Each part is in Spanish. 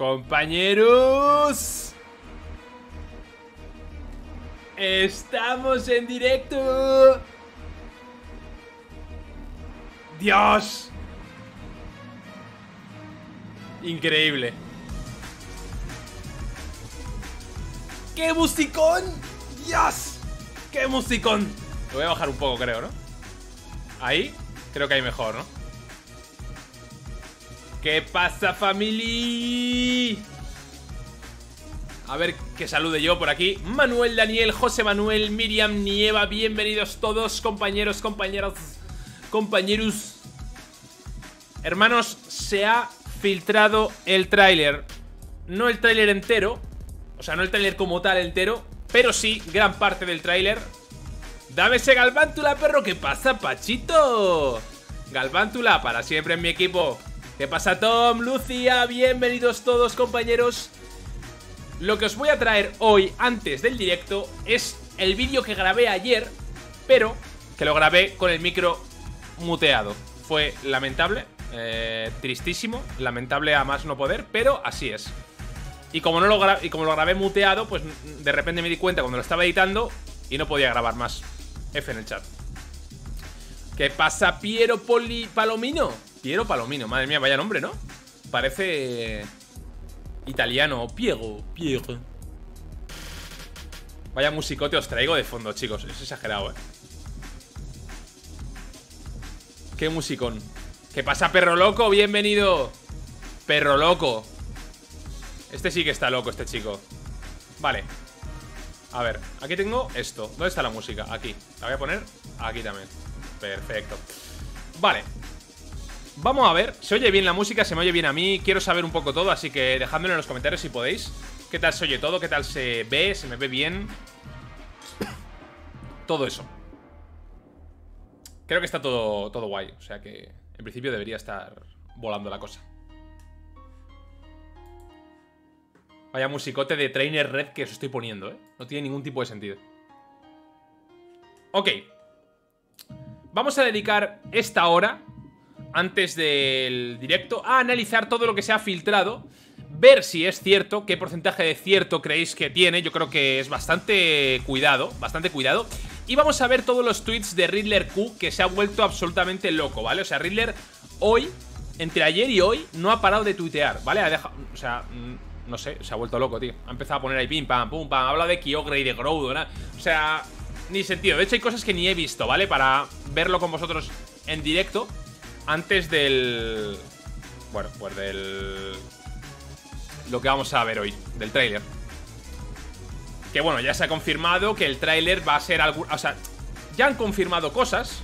Compañeros. Estamos en directo. Dios. Increíble. ¡Qué musicón! ¡Dios! ¡Qué musicón! Lo voy a bajar un poco, creo, ¿no? Ahí, creo que hay mejor, ¿no? ¿Qué pasa, family? A ver que salude yo por aquí. Manuel, Daniel, José Manuel, Miriam, Nieva Bienvenidos todos, compañeros, compañeros Compañeros. Hermanos, se ha filtrado el tráiler. No el tráiler entero O sea, no el tráiler como tal entero Pero sí, gran parte del tráiler. Dame ese Galvántula, perro ¿Qué pasa, Pachito? Galvántula, para siempre en mi equipo ¿Qué pasa Tom, Lucia? Bienvenidos todos compañeros Lo que os voy a traer hoy antes del directo Es el vídeo que grabé ayer Pero que lo grabé con el micro muteado Fue lamentable, eh, tristísimo Lamentable a más no poder, pero así es y como, no lo y como lo grabé muteado, pues de repente me di cuenta cuando lo estaba editando Y no podía grabar más F en el chat ¿Qué pasa, Piero Poli Palomino? Piero Palomino, madre mía, vaya nombre, ¿no? Parece... Italiano, Piego, Piego. Vaya musicote os traigo de fondo, chicos. Es exagerado, ¿eh? Qué musicón. ¿Qué pasa, perro loco? Bienvenido. Perro loco. Este sí que está loco, este chico. Vale. A ver, aquí tengo esto. ¿Dónde está la música? Aquí. La voy a poner aquí también. Perfecto. Vale Vamos a ver, se oye bien la música, se me oye bien a mí Quiero saber un poco todo, así que dejádmelo en los comentarios si podéis ¿Qué tal se oye todo? ¿Qué tal se ve? ¿Se me ve bien? Todo eso Creo que está todo, todo guay O sea que en principio debería estar volando la cosa Vaya musicote de Trainer Red que os estoy poniendo, ¿eh? No tiene ningún tipo de sentido Ok Vamos a dedicar esta hora antes del directo a analizar todo lo que se ha filtrado, ver si es cierto, qué porcentaje de cierto creéis que tiene, yo creo que es bastante cuidado, bastante cuidado. Y vamos a ver todos los tweets de Riddler Q que se ha vuelto absolutamente loco, ¿vale? O sea, Riddler hoy, entre ayer y hoy, no ha parado de tuitear, ¿vale? Ha dejado, o sea, mm, no sé, se ha vuelto loco, tío. Ha empezado a poner ahí pim, pam, pum, pam. Ha hablado de Kyogre y de Groudon, ¿no? O sea, ni sentido. De hecho, hay cosas que ni he visto, ¿vale? Para verlo con vosotros en directo antes del... Bueno, pues del... Lo que vamos a ver hoy, del tráiler. Que bueno, ya se ha confirmado que el tráiler va a ser algo... O sea, ya han confirmado cosas.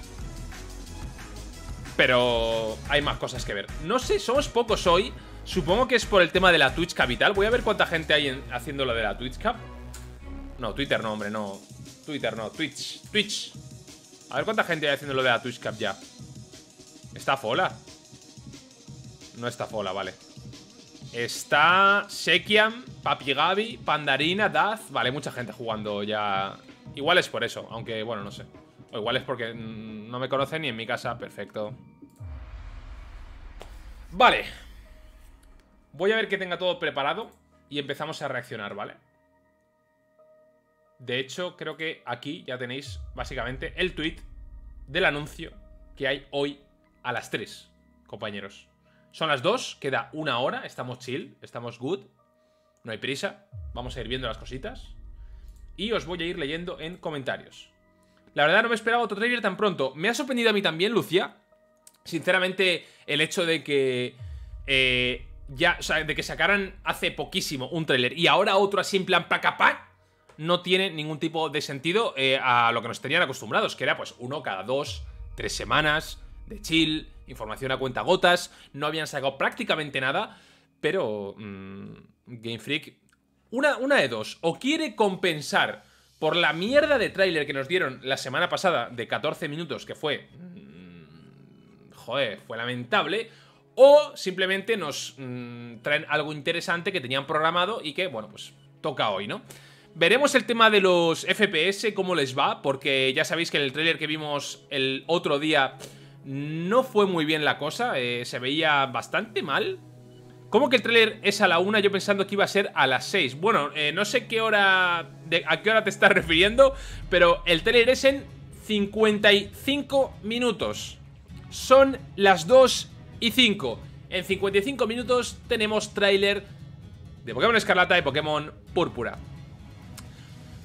Pero hay más cosas que ver. No sé, somos pocos hoy. Supongo que es por el tema de la Twitch Capital. Voy a ver cuánta gente hay haciendo lo de la Twitch Cap. No, Twitter no, hombre, no. Twitter no, Twitch. Twitch. A ver cuánta gente hay haciendo lo de la Twitch Cap ya. ¿Está Fola? No está Fola, vale. Está Sekiam, Papi Gabi, Pandarina, Daz. Vale, mucha gente jugando ya. Igual es por eso, aunque bueno, no sé. O igual es porque no me conocen ni en mi casa Perfecto. Vale. Voy a ver que tenga todo preparado Y empezamos a reaccionar, ¿vale? De hecho, creo que aquí ya tenéis básicamente el tweet del anuncio que hay hoy a las 3, compañeros. Son las 2, queda una hora, estamos chill, estamos good, no hay prisa, vamos a ir viendo las cositas. Y os voy a ir leyendo en comentarios. La verdad no me esperaba otro trailer tan pronto. Me ha sorprendido a mí también, Lucia. Sinceramente, el hecho de que... Eh, ya, o sea, de que sacaran hace poquísimo un trailer y ahora otro así en plan pacapá, no tiene ningún tipo de sentido eh, a lo que nos tenían acostumbrados, que era pues uno cada dos, tres semanas, de chill, información a cuenta gotas, no habían sacado prácticamente nada, pero mmm, Game Freak, una, una de dos, o quiere compensar por la mierda de tráiler que nos dieron la semana pasada de 14 minutos, que fue... Mmm, joder, fue lamentable, o simplemente nos mmm, traen algo interesante que tenían programado y que, bueno, pues toca hoy, ¿no? Veremos el tema de los FPS, cómo les va, porque ya sabéis que en el tráiler que vimos el otro día no fue muy bien la cosa, eh, se veía bastante mal. ¿Cómo que el tráiler es a la una? Yo pensando que iba a ser a las 6. Bueno, eh, no sé qué hora. a qué hora te estás refiriendo. Pero el tráiler es en 55 minutos. Son las 2 y 5. En 55 minutos tenemos tráiler de Pokémon Escarlata y Pokémon Púrpura.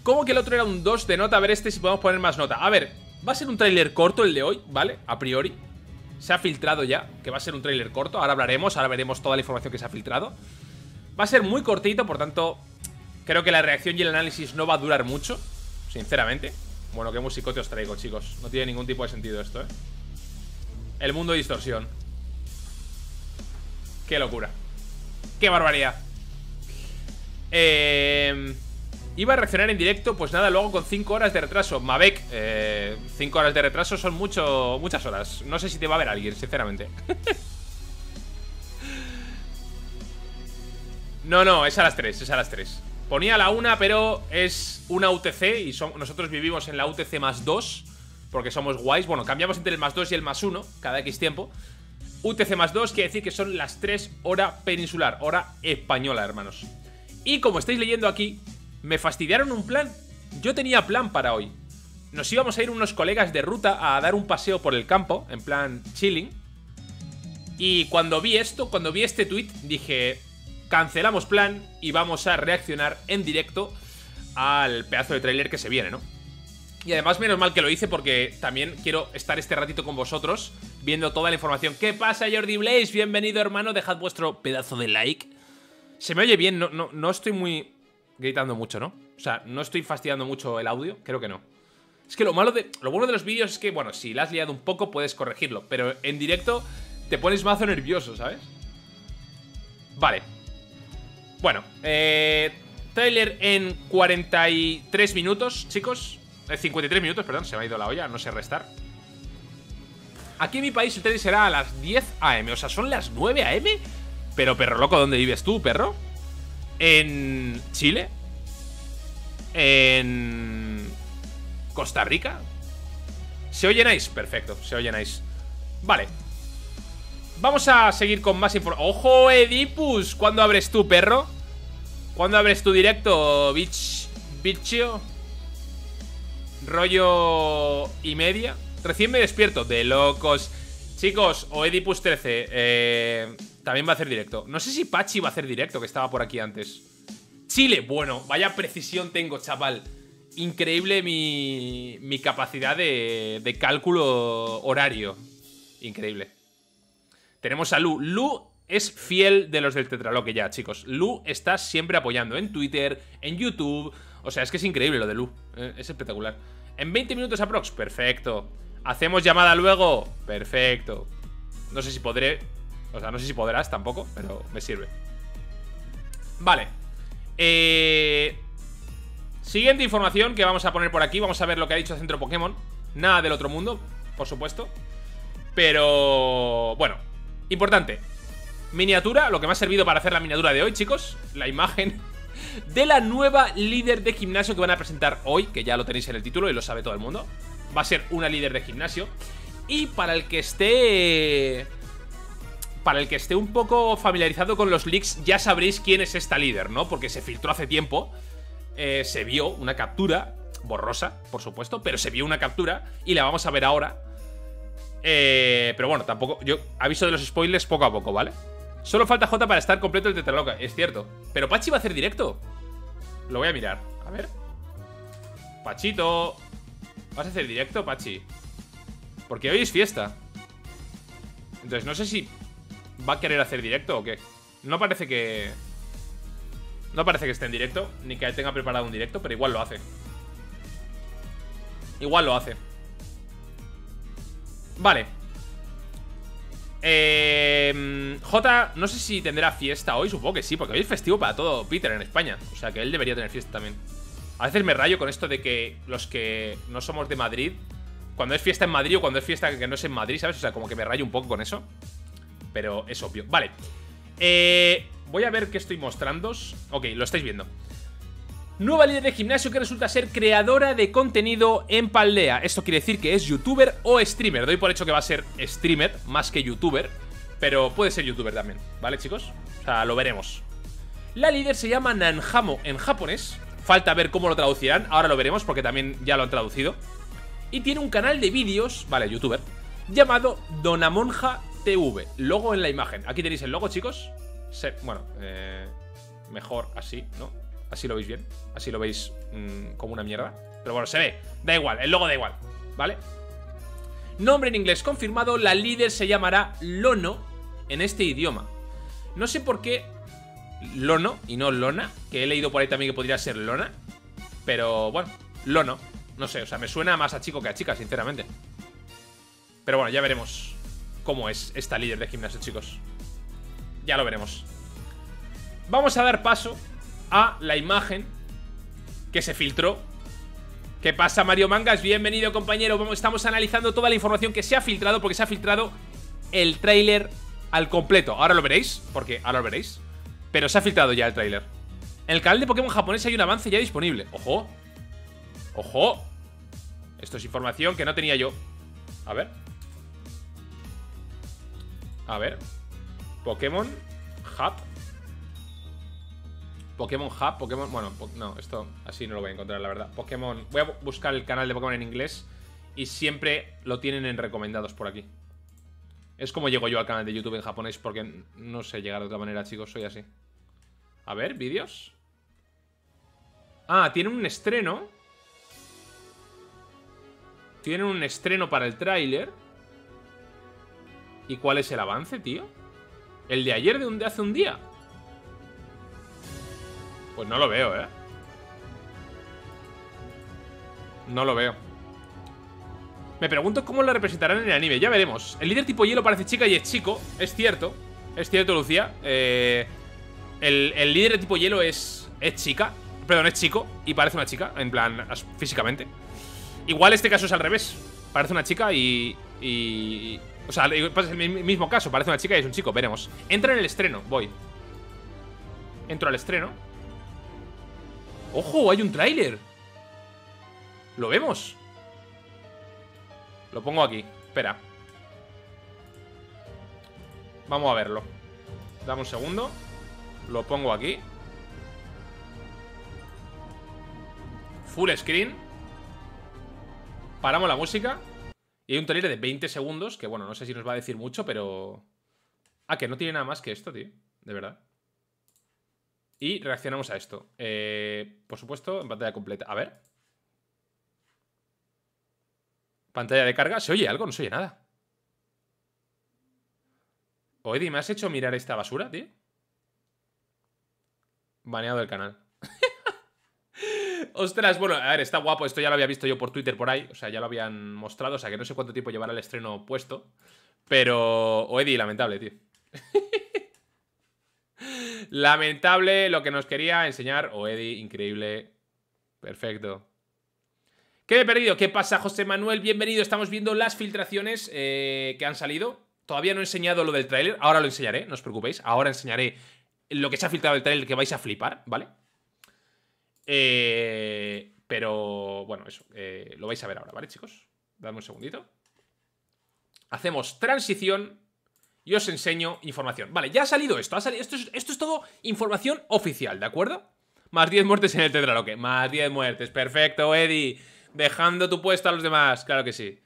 ¿Cómo que el otro era un 2 de nota? A ver este si podemos poner más nota. A ver, va a ser un tráiler corto el de hoy, ¿vale? A priori. Se ha filtrado ya, que va a ser un tráiler corto. Ahora hablaremos, ahora veremos toda la información que se ha filtrado. Va a ser muy cortito, por tanto, creo que la reacción y el análisis no va a durar mucho, sinceramente. Bueno, qué musicote os traigo, chicos. No tiene ningún tipo de sentido esto, ¿eh? El mundo de distorsión. Qué locura. Qué barbaridad. Eh... Iba a reaccionar en directo, pues nada, luego con 5 horas de retraso. Mavek, 5 eh, horas de retraso son mucho, muchas horas. No sé si te va a ver alguien, sinceramente. no, no, es a las 3, es a las 3. Ponía la 1, pero es una UTC y nosotros vivimos en la UTC más 2, porque somos guays. Bueno, cambiamos entre el más 2 y el más 1 cada X tiempo. UTC más 2 quiere decir que son las 3 hora peninsular, hora española, hermanos. Y como estáis leyendo aquí, me fastidiaron un plan. Yo tenía plan para hoy. Nos íbamos a ir unos colegas de ruta a dar un paseo por el campo, en plan chilling. Y cuando vi esto, cuando vi este tweet, dije, cancelamos plan y vamos a reaccionar en directo al pedazo de tráiler que se viene, ¿no? Y además menos mal que lo hice porque también quiero estar este ratito con vosotros viendo toda la información. ¿Qué pasa Jordi Blaze? Bienvenido hermano, dejad vuestro pedazo de like. Se me oye bien, no, no, no estoy muy gritando mucho, ¿no? O sea, no estoy fastidiando mucho el audio, creo que no. Es que lo malo de. Lo bueno de los vídeos es que, bueno, si la has liado un poco, puedes corregirlo. Pero en directo te pones mazo nervioso, ¿sabes? Vale. Bueno, eh. Trailer en 43 minutos, chicos. Eh, 53 minutos, perdón, se me ha ido la olla, no sé restar. Aquí en mi país el trailer será a las 10 am, o sea, son las 9 am. Pero, perro loco, ¿dónde vives tú, perro? En Chile, en Costa Rica. ¿Se oye nice? Perfecto, se oye nice. Vale. Vamos a seguir con más información. ¡Ojo, Edipus! ¿Cuándo abres tú, perro? ¿Cuándo abres tu directo, bitch? Bichio? Rollo y media. Recién me despierto. De locos. Chicos, o Edipus 13. Eh también va a hacer directo. No sé si Pachi va a hacer directo, que estaba por aquí antes. Chile, bueno, vaya precisión tengo, chaval. Increíble mi, mi capacidad de, de cálculo horario. Increíble. Tenemos a Lu. Lu es fiel de los del Tetraloque ya, chicos. Lu está siempre apoyando en Twitter, en YouTube. O sea, es que es increíble lo de Lu. Eh, es espectacular. En 20 minutos aprox. Perfecto. ¿Hacemos llamada luego? Perfecto. No sé si podré o sea, no sé si podrás tampoco, pero me sirve. Vale. Eh... Siguiente información que vamos a poner por aquí. Vamos a ver lo que ha dicho Centro Pokémon. Nada del otro mundo, por supuesto. Pero... Bueno, importante. Miniatura, lo que me ha servido para hacer la miniatura de hoy, chicos. La imagen de la nueva líder de gimnasio que van a presentar hoy, que ya lo tenéis en el título y lo sabe todo el mundo. Va a ser una líder de gimnasio. Y para el que esté para el que esté un poco familiarizado con los leaks, ya sabréis quién es esta líder, ¿no? Porque se filtró hace tiempo, eh, se vio una captura, borrosa, por supuesto, pero se vio una captura y la vamos a ver ahora. Eh, pero bueno, tampoco, yo aviso de los spoilers poco a poco, ¿vale? Solo falta J para estar completo el Tetraloca, es cierto. Pero Pachi va a hacer directo. Lo voy a mirar, a ver. Pachito, ¿vas a hacer directo, Pachi? Porque hoy es fiesta. Entonces no sé si ¿Va a querer hacer directo o qué? No parece que... No parece que esté en directo, ni que tenga preparado un directo, pero igual lo hace. Igual lo hace. Vale. Eh, J, no sé si tendrá fiesta hoy, supongo que sí, porque hoy es festivo para todo Peter en España. O sea que él debería tener fiesta también. A veces me rayo con esto de que los que no somos de Madrid, cuando es fiesta en Madrid o cuando es fiesta que no es en Madrid, ¿sabes? O sea, como que me rayo un poco con eso. Pero es obvio. Vale. Eh, voy a ver qué estoy mostrando. Ok, lo estáis viendo. Nueva líder de gimnasio que resulta ser creadora de contenido en Paldea. Esto quiere decir que es youtuber o streamer. Doy por hecho que va a ser streamer más que youtuber. Pero puede ser youtuber también, ¿vale, chicos? O sea, lo veremos. La líder se llama Nanjamo en japonés. Falta ver cómo lo traducirán. Ahora lo veremos porque también ya lo han traducido. Y tiene un canal de vídeos, vale, youtuber, llamado Donamonja TV. Logo en la imagen. Aquí tenéis el logo, chicos. bueno, eh, mejor así, ¿no? Así lo veis bien. Así lo veis mm, como una mierda. Pero bueno, se ve. Da igual, el logo da igual. ¿Vale? Nombre en inglés confirmado. La líder se llamará Lono en este idioma. No sé por qué Lono y no Lona. Que he leído por ahí también que podría ser Lona. Pero bueno, Lono. No sé, o sea, me suena más a chico que a chica, sinceramente. Pero bueno, ya veremos cómo es esta líder de gimnasio, chicos. Ya lo veremos. Vamos a dar paso a la imagen que se filtró. ¿Qué pasa, Mario Mangas? Bienvenido, compañero. Estamos analizando toda la información que se ha filtrado porque se ha filtrado el tráiler al completo. Ahora lo veréis, porque ahora lo veréis. Pero se ha filtrado ya el tráiler. En el canal de Pokémon japonés hay un avance ya disponible. ¡Ojo! ¡Ojo! Esto es información que no tenía yo. A ver. A ver. Pokémon Hub. Pokémon Hub, Pokémon... Bueno, no, esto así no lo voy a encontrar, la verdad. Pokémon... Voy a buscar el canal de Pokémon en inglés y siempre lo tienen en recomendados por aquí. Es como llego yo al canal de YouTube en japonés porque no sé llegar de otra manera, chicos, soy así. A ver, vídeos. Ah, tiene un estreno. Tienen un estreno para el tráiler. ¿Y cuál es el avance, tío? ¿El de ayer de, un, de hace un día? Pues no lo veo, ¿eh? No lo veo. Me pregunto cómo lo representarán en el anime. Ya veremos. El líder tipo hielo parece chica y es chico. Es cierto. Es cierto, Lucía. Eh, el, el, líder de tipo hielo es, es chica. Perdón, es chico. Y parece una chica. En plan, físicamente. Igual este caso es al revés. Parece una chica y... y o sea, es el mismo caso. Parece una chica y es un chico. Veremos. Entra en el estreno. Voy. Entro al estreno. ¡Ojo! Hay un tráiler. Lo vemos. Lo pongo aquí. Espera. Vamos a verlo. Dame un segundo. Lo pongo aquí. Full screen. Paramos la música. Y hay un trailer de 20 segundos. Que bueno, no sé si nos va a decir mucho, pero... Ah, que no tiene nada más que esto, tío. De verdad. Y reaccionamos a esto. Eh, por supuesto, en pantalla completa. A ver. Pantalla de carga. ¿Se oye algo? No se oye nada. O Eddie, ¿me has hecho mirar esta basura, tío? Baneado del canal. Ostras, bueno, a ver, está guapo. Esto ya lo había visto yo por Twitter por ahí. O sea, ya lo habían mostrado. O sea, que no sé cuánto tiempo llevará el estreno puesto. Pero... O Eddie, lamentable, tío. Lamentable lo que nos quería enseñar. O Eddie, increíble. Perfecto. ¿Qué he perdido? ¿Qué pasa, José Manuel? Bienvenido. Estamos viendo las filtraciones eh, que han salido. Todavía no he enseñado lo del tráiler. Ahora lo enseñaré, no os preocupéis. Ahora enseñaré lo que se ha filtrado del tráiler que vais a flipar, ¿vale? Eh, pero, bueno, eso. Eh, lo vais a ver ahora, ¿vale, chicos? Dame un segundito. Hacemos transición y os enseño información. Vale, ya ha salido esto. Ha salido, esto, es, esto es todo información oficial, ¿de acuerdo? Más 10 muertes en el Tetraloque. Más 10 muertes. Perfecto, Eddie. Dejando tu puesto a los demás. Claro que sí.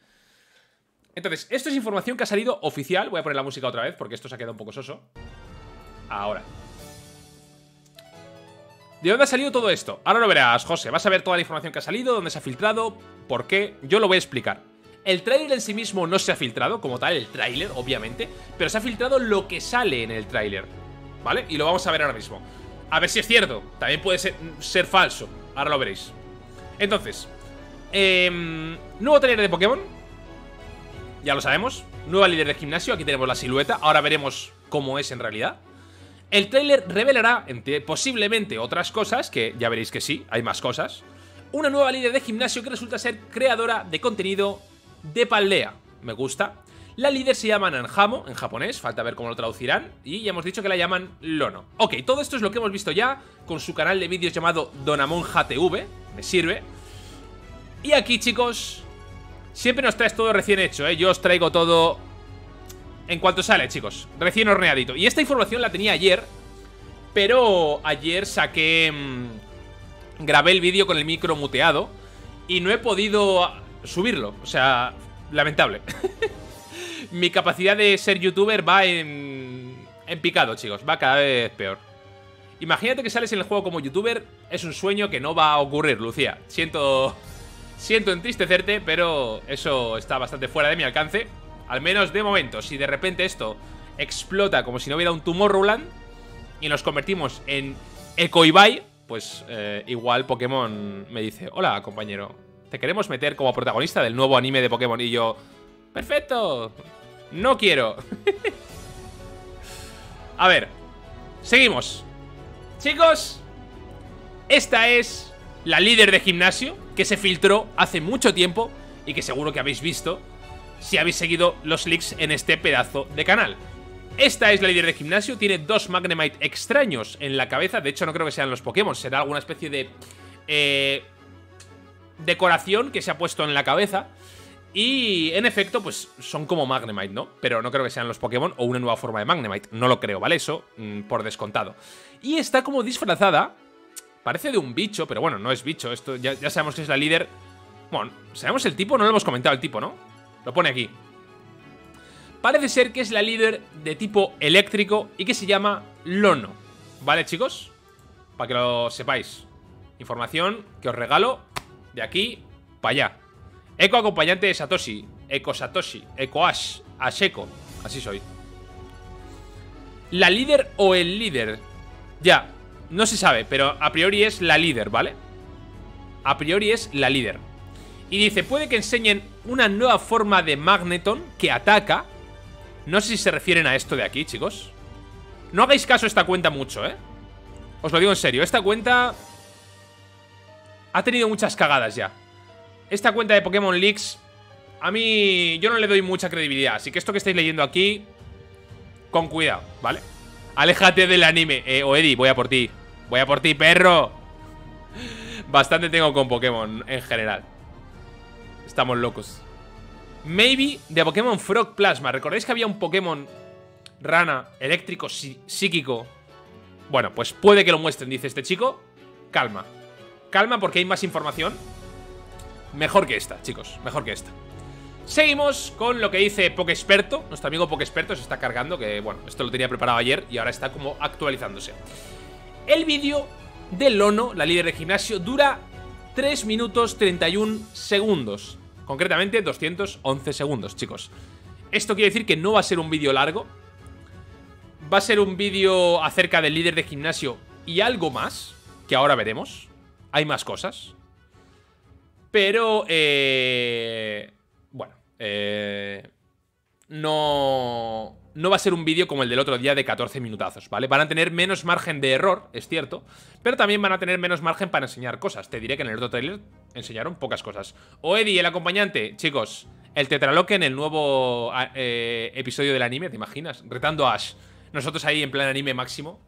Entonces, esto es información que ha salido oficial. Voy a poner la música otra vez porque esto se ha quedado un poco soso. Ahora. ¿De dónde ha salido todo esto? Ahora lo verás, José. Vas a ver toda la información que ha salido, dónde se ha filtrado, por qué. Yo lo voy a explicar. El tráiler en sí mismo no se ha filtrado, como tal, el tráiler, obviamente, pero se ha filtrado lo que sale en el tráiler, ¿vale? Y lo vamos a ver ahora mismo. A ver si es cierto, también puede ser, falso, ahora lo veréis. Entonces, eh, nuevo tráiler de Pokémon, ya lo sabemos, nueva líder de gimnasio, aquí tenemos la silueta, ahora veremos cómo es en realidad. El tráiler revelará, posiblemente, otras cosas, que ya veréis que sí, hay más cosas. Una nueva líder de gimnasio que resulta ser creadora de contenido de Paldea. Me gusta. La líder se llama Nanjamo, en japonés, falta ver cómo lo traducirán, y ya hemos dicho que la llaman Lono. Ok, todo esto es lo que hemos visto ya, con su canal de vídeos llamado Donamonja TV, me sirve. Y aquí, chicos, siempre nos traes todo recién hecho, ¿eh? Yo os traigo todo En cuanto sale, chicos. Recién horneadito. Y esta información la tenía ayer. Pero ayer saqué... Mm, grabé el vídeo con el micro muteado. Y no he podido subirlo. O sea, lamentable. Mi capacidad de ser youtuber va en... En picado, chicos. Va cada vez peor. Imagínate que sales en el juego como youtuber. Es un sueño que no va a ocurrir, Lucía. Siento... Siento entristecerte, pero eso está bastante fuera de mi alcance. Al menos de momento. Si de repente esto explota como si no hubiera un tumor Roland y nos convertimos en Eco Ibai, pues eh, igual Pokémon me dice, hola compañero, te queremos meter como protagonista del nuevo anime de Pokémon. Y yo, perfecto, no quiero. A ver, seguimos. Chicos, esta es la líder de gimnasio que se filtró hace mucho tiempo y que seguro que habéis visto si habéis seguido los leaks en este pedazo de canal. Esta es la líder de gimnasio, tiene dos Magnemite extraños en la cabeza, de hecho no creo que sean los Pokémon, será alguna especie de eh, decoración que se ha puesto en la cabeza. Y en efecto, pues son como Magnemite, ¿no? Pero no creo que sean los Pokémon o una nueva forma de Magnemite. No lo creo, ¿vale? Eso mm, por descontado. Y está como disfrazada. Parece de un bicho, pero bueno, no es bicho. Esto ya, ya sabemos que es la líder. Bueno, sabemos el tipo, no lo hemos comentado el tipo, ¿no? Lo pone aquí. Parece ser que es la líder de tipo eléctrico y que se llama Lono. ¿Vale, chicos? Para que lo sepáis. Información que os regalo de aquí para allá. Eco acompañante de Satoshi. Eco Satoshi. Eco Ash. Asheko. Así soy. La líder o el líder. Ya, no se sabe, pero a priori es la líder, ¿vale? A priori es la líder. Y dice, puede que enseñen una nueva forma de Magneton que ataca. No sé si se refieren a esto de aquí, chicos. No hagáis caso a esta cuenta mucho, ¿eh? Os lo digo en serio, esta cuenta... Ha tenido muchas cagadas ya. Esta cuenta de Pokémon Leaks... A mí... Yo no le doy mucha credibilidad. Así que esto que estáis leyendo aquí... Con cuidado, ¿vale? Aléjate del anime. Eh, o Eddie, voy a por ti. Voy a por ti, perro. Bastante tengo con Pokémon en general. Estamos locos. Maybe de Pokémon Frog Plasma. ¿Recordáis que había un Pokémon rana, eléctrico, psíquico? Bueno, pues puede que lo muestren, dice este chico. Calma. Calma porque hay más información. Mejor que esta, chicos. Mejor que esta. Seguimos con lo que dice Pokexperto. Nuestro amigo Pokexperto se está cargando, que bueno, esto lo tenía preparado ayer y ahora está como actualizándose. El vídeo de Lono, la líder de gimnasio, dura 3 minutos 31 segundos. Concretamente 211 segundos, chicos. Esto quiere decir que no va a ser un vídeo largo. Va a ser un vídeo acerca del líder de gimnasio y algo más, que ahora veremos. Hay más cosas. Pero, eh... Bueno, eh... No no va a ser un vídeo como el del otro día de 14 minutazos, ¿vale? Van a tener menos margen de error, es cierto, pero también van a tener menos margen para enseñar cosas. Te diré que en el otro trailer enseñaron pocas cosas. O Eddie, el acompañante, chicos, el Tetraloque en el nuevo eh, episodio del anime, ¿te imaginas? Retando a Ash. Nosotros ahí en plan anime máximo.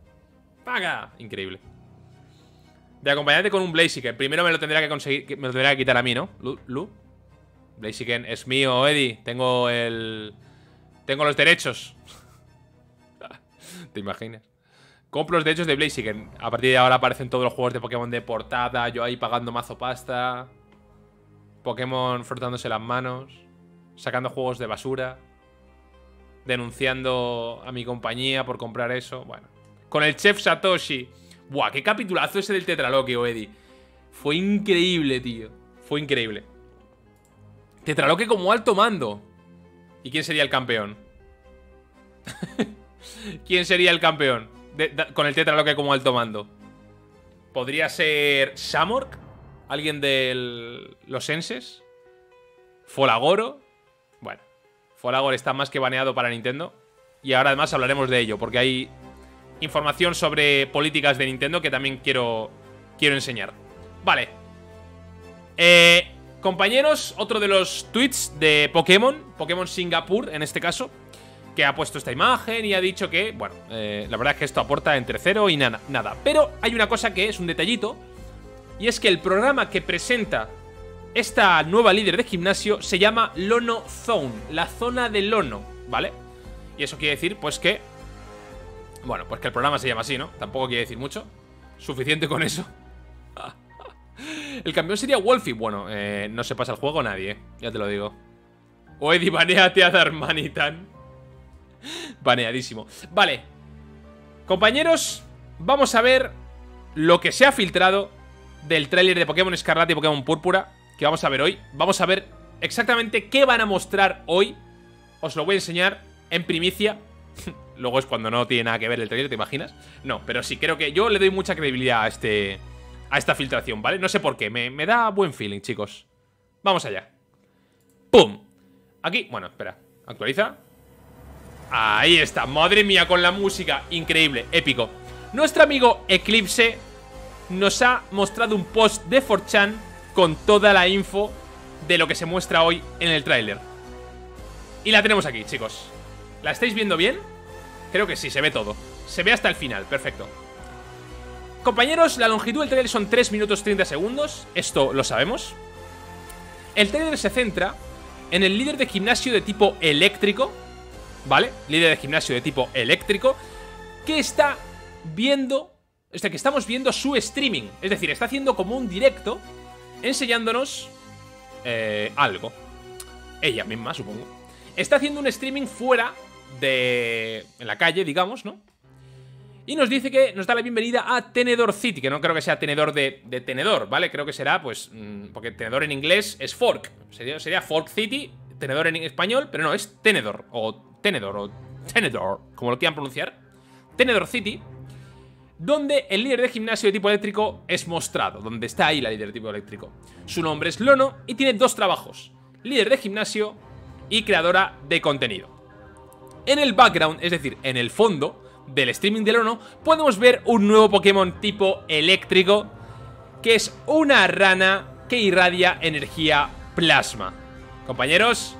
¡Paga! Increíble. De acompañante con un Blaziken. Primero me lo tendría que conseguir, me lo tendría que quitar a mí, ¿no? Lu, Lu. Blaziken es mío, Eddie. Tengo el... Tengo los derechos. ¿Te imaginas? Compro los derechos de Blaziken. A partir de ahora aparecen todos los juegos de Pokémon de portada. Yo ahí pagando mazo pasta. Pokémon frotándose las manos. Sacando juegos de basura. Denunciando a mi compañía por comprar eso. Bueno. Con el chef Satoshi. Buah, qué capitulazo ese del Tetraloque, Eddie. Fue increíble, tío. Fue increíble. Tetraloque como alto mando. ¿Y quién sería el campeón? ¿Quién sería el campeón? con el Tetraloque como alto mando. ¿Podría ser Samork? ¿Alguien de los Enses? ¿Folagoro? Bueno, Folagor está más que baneado para Nintendo. Y ahora además hablaremos de ello, porque hay información sobre políticas de Nintendo que también quiero, quiero enseñar. Vale. Eh, Compañeros, otro de los tweets de Pokémon, Pokémon Singapur en este caso, que ha puesto esta imagen y ha dicho que, bueno, eh, la verdad es que esto aporta entre cero y nada, nada. Pero hay una cosa que es un detallito, y es que el programa que presenta esta nueva líder de gimnasio se llama Lono Zone, la zona de Lono, ¿vale? Y eso quiere decir, pues que... Bueno, pues que el programa se llama así, ¿no? Tampoco quiere decir mucho. Suficiente con eso. el campeón sería Wolfie. Bueno, eh, no se pasa el juego nadie, ya te lo digo. O Eddie, baneate a Darmanitan. Baneadísimo. Vale. Compañeros, vamos a ver lo que se ha filtrado del tráiler de Pokémon Escarlata y Pokémon Púrpura que vamos a ver hoy. Vamos a ver exactamente qué van a mostrar hoy. Os lo voy a enseñar en primicia. Luego es cuando no tiene nada que ver el trailer, ¿te imaginas? No, pero sí, creo que yo le doy mucha credibilidad a este a esta filtración, ¿vale? No sé por qué, me, me da buen feeling, chicos. Vamos allá. ¡Pum! Aquí, bueno, espera, actualiza. Ahí está, madre mía, con la música, increíble, épico. Nuestro amigo Eclipse nos ha mostrado un post de 4chan con toda la info de lo que se muestra hoy en el tráiler. Y la tenemos aquí, chicos. ¿La estáis viendo bien? Creo que sí, se ve todo. Se ve hasta el final, perfecto. Compañeros, la longitud del trailer son 3 minutos 30 segundos. Esto lo sabemos. El trailer se centra en el líder de gimnasio de tipo eléctrico. ¿Vale? Líder de gimnasio de tipo eléctrico. Que está viendo... O sea, que estamos viendo su streaming. Es decir, está haciendo como un directo enseñándonos eh, algo. Ella misma, supongo. Está haciendo un streaming fuera de... en la calle, digamos, ¿no? Y nos dice que nos da la bienvenida a Tenedor City, que no creo que sea tenedor de, tenedor, ¿vale? Creo que será, pues, mm, porque tenedor en inglés es fork. Sería, sería Fork City, tenedor en español, pero no, es tenedor, o tenedor, o tenedor, como lo quieran pronunciar. Tenedor City, donde el líder de gimnasio de tipo eléctrico es mostrado, donde está ahí la líder de tipo eléctrico. Su nombre es Lono y tiene dos trabajos, líder de gimnasio y creadora de contenido. En el background, es decir, en el fondo del streaming de Lono, podemos ver un nuevo Pokémon tipo eléctrico, que es una rana que irradia energía plasma. Compañeros,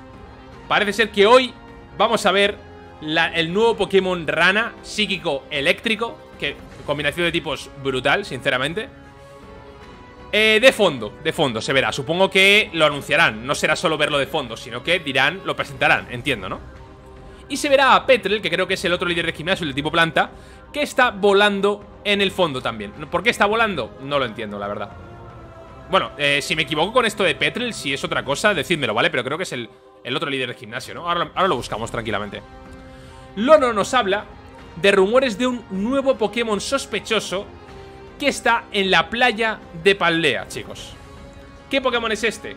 parece ser que hoy vamos a ver el nuevo Pokémon rana psíquico eléctrico, que combinación de tipos brutal, sinceramente. Eh, de fondo, de fondo, se verá. Supongo que lo anunciarán. No será solo verlo de fondo, sino que dirán, lo presentarán, entiendo, ¿no? Y se verá a Petrel, que creo que es el otro líder de gimnasio, el tipo planta, que está volando en el fondo también. ¿Por qué está volando? No lo entiendo, la verdad. Bueno, eh, si me equivoco con esto de Petrel, si es otra cosa, decídmelo, ¿vale? Pero creo que es el, el otro líder de gimnasio, ¿no? Ahora, ahora lo buscamos tranquilamente. Lono nos habla de rumores de un nuevo Pokémon sospechoso que está en la playa de Paldea, chicos. ¿Qué Pokémon es este?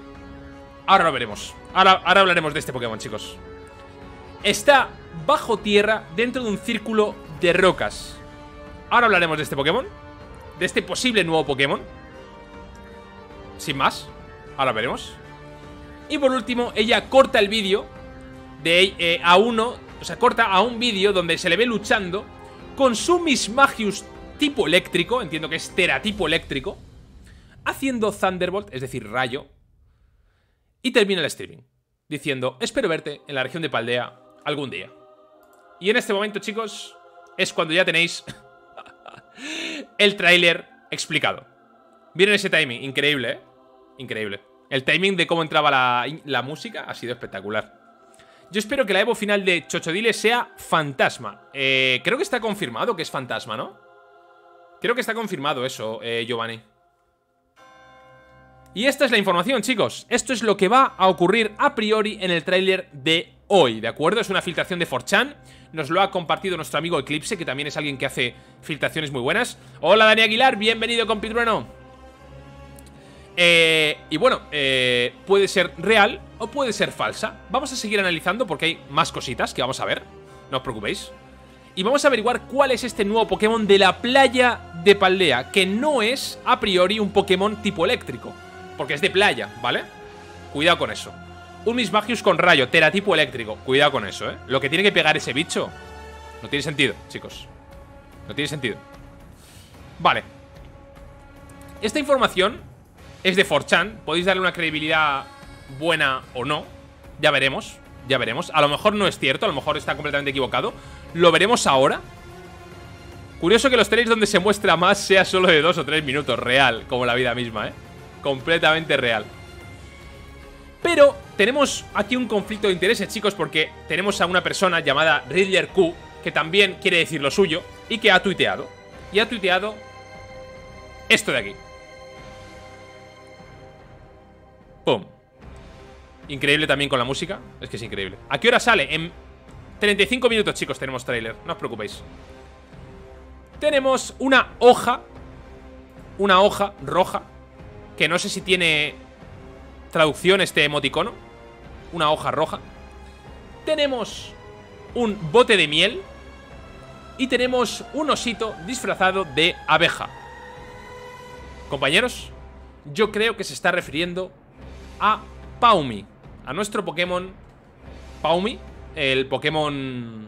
Ahora lo veremos. Ahora, ahora hablaremos de este Pokémon, chicos. Está bajo tierra dentro de un círculo de rocas. Ahora hablaremos de este Pokémon. De este posible nuevo Pokémon. Sin más. Ahora veremos. Y por último, ella corta el vídeo de eh, a uno o sea, corta a un vídeo donde se le ve luchando con su Mismagius tipo eléctrico, entiendo que es teratipo eléctrico, haciendo Thunderbolt, es decir, rayo, y termina el streaming, diciendo, espero verte en la región de Paldea algún día. Y en este momento, chicos, es cuando ya tenéis el tráiler explicado. Miren ese timing, increíble, ¿eh? Increíble. El timing de cómo entraba la, la música ha sido espectacular. Yo espero que la Evo final de Chochodile sea fantasma. Eh, creo que está confirmado que es fantasma, ¿no? Creo que está confirmado eso, eh, Giovanni. Y esta es la información, chicos. Esto es lo que va a ocurrir a priori en el tráiler de hoy, ¿de acuerdo? Es una filtración de 4chan. Nos lo ha compartido nuestro amigo Eclipse, que también es alguien que hace filtraciones muy buenas. Hola, Dani Aguilar, bienvenido, compitrueno. Eh, y bueno, eh, puede ser real o puede ser falsa. Vamos a seguir analizando porque hay más cositas que vamos a ver. No os preocupéis. Y vamos a averiguar cuál es este nuevo Pokémon de la playa de Paldea, que no es a priori un Pokémon tipo eléctrico, porque es de playa, ¿vale? Cuidado con eso. Un Mismagius con rayo, teratipo eléctrico. Cuidado con eso, ¿eh? Lo que tiene que pegar ese bicho no tiene sentido, chicos. No tiene sentido. Vale. Esta información es de 4chan. Podéis darle una credibilidad buena o no. Ya veremos, ya veremos. A lo mejor no es cierto, a lo mejor está completamente equivocado. Lo veremos ahora. Curioso que los trailers donde se muestra más sea solo de 2 o 3 minutos, real, como la vida misma, ¿eh? Completamente real. Pero tenemos aquí un conflicto de intereses, chicos, porque tenemos a una persona llamada Riddler Q, que también quiere decir lo suyo, y que ha tuiteado. Y ha tuiteado esto de aquí. ¡Pum! Increíble también con la música. Es que es increíble. ¿A qué hora sale? En 35 minutos, chicos, tenemos trailer. No os preocupéis. Tenemos una hoja. Una hoja roja. Que no sé si tiene traducción este emoticono. Una hoja roja. Tenemos un bote de miel. Y tenemos un osito disfrazado de abeja. Compañeros, yo creo que se está refiriendo a Paumi. A nuestro Pokémon Paumi. El Pokémon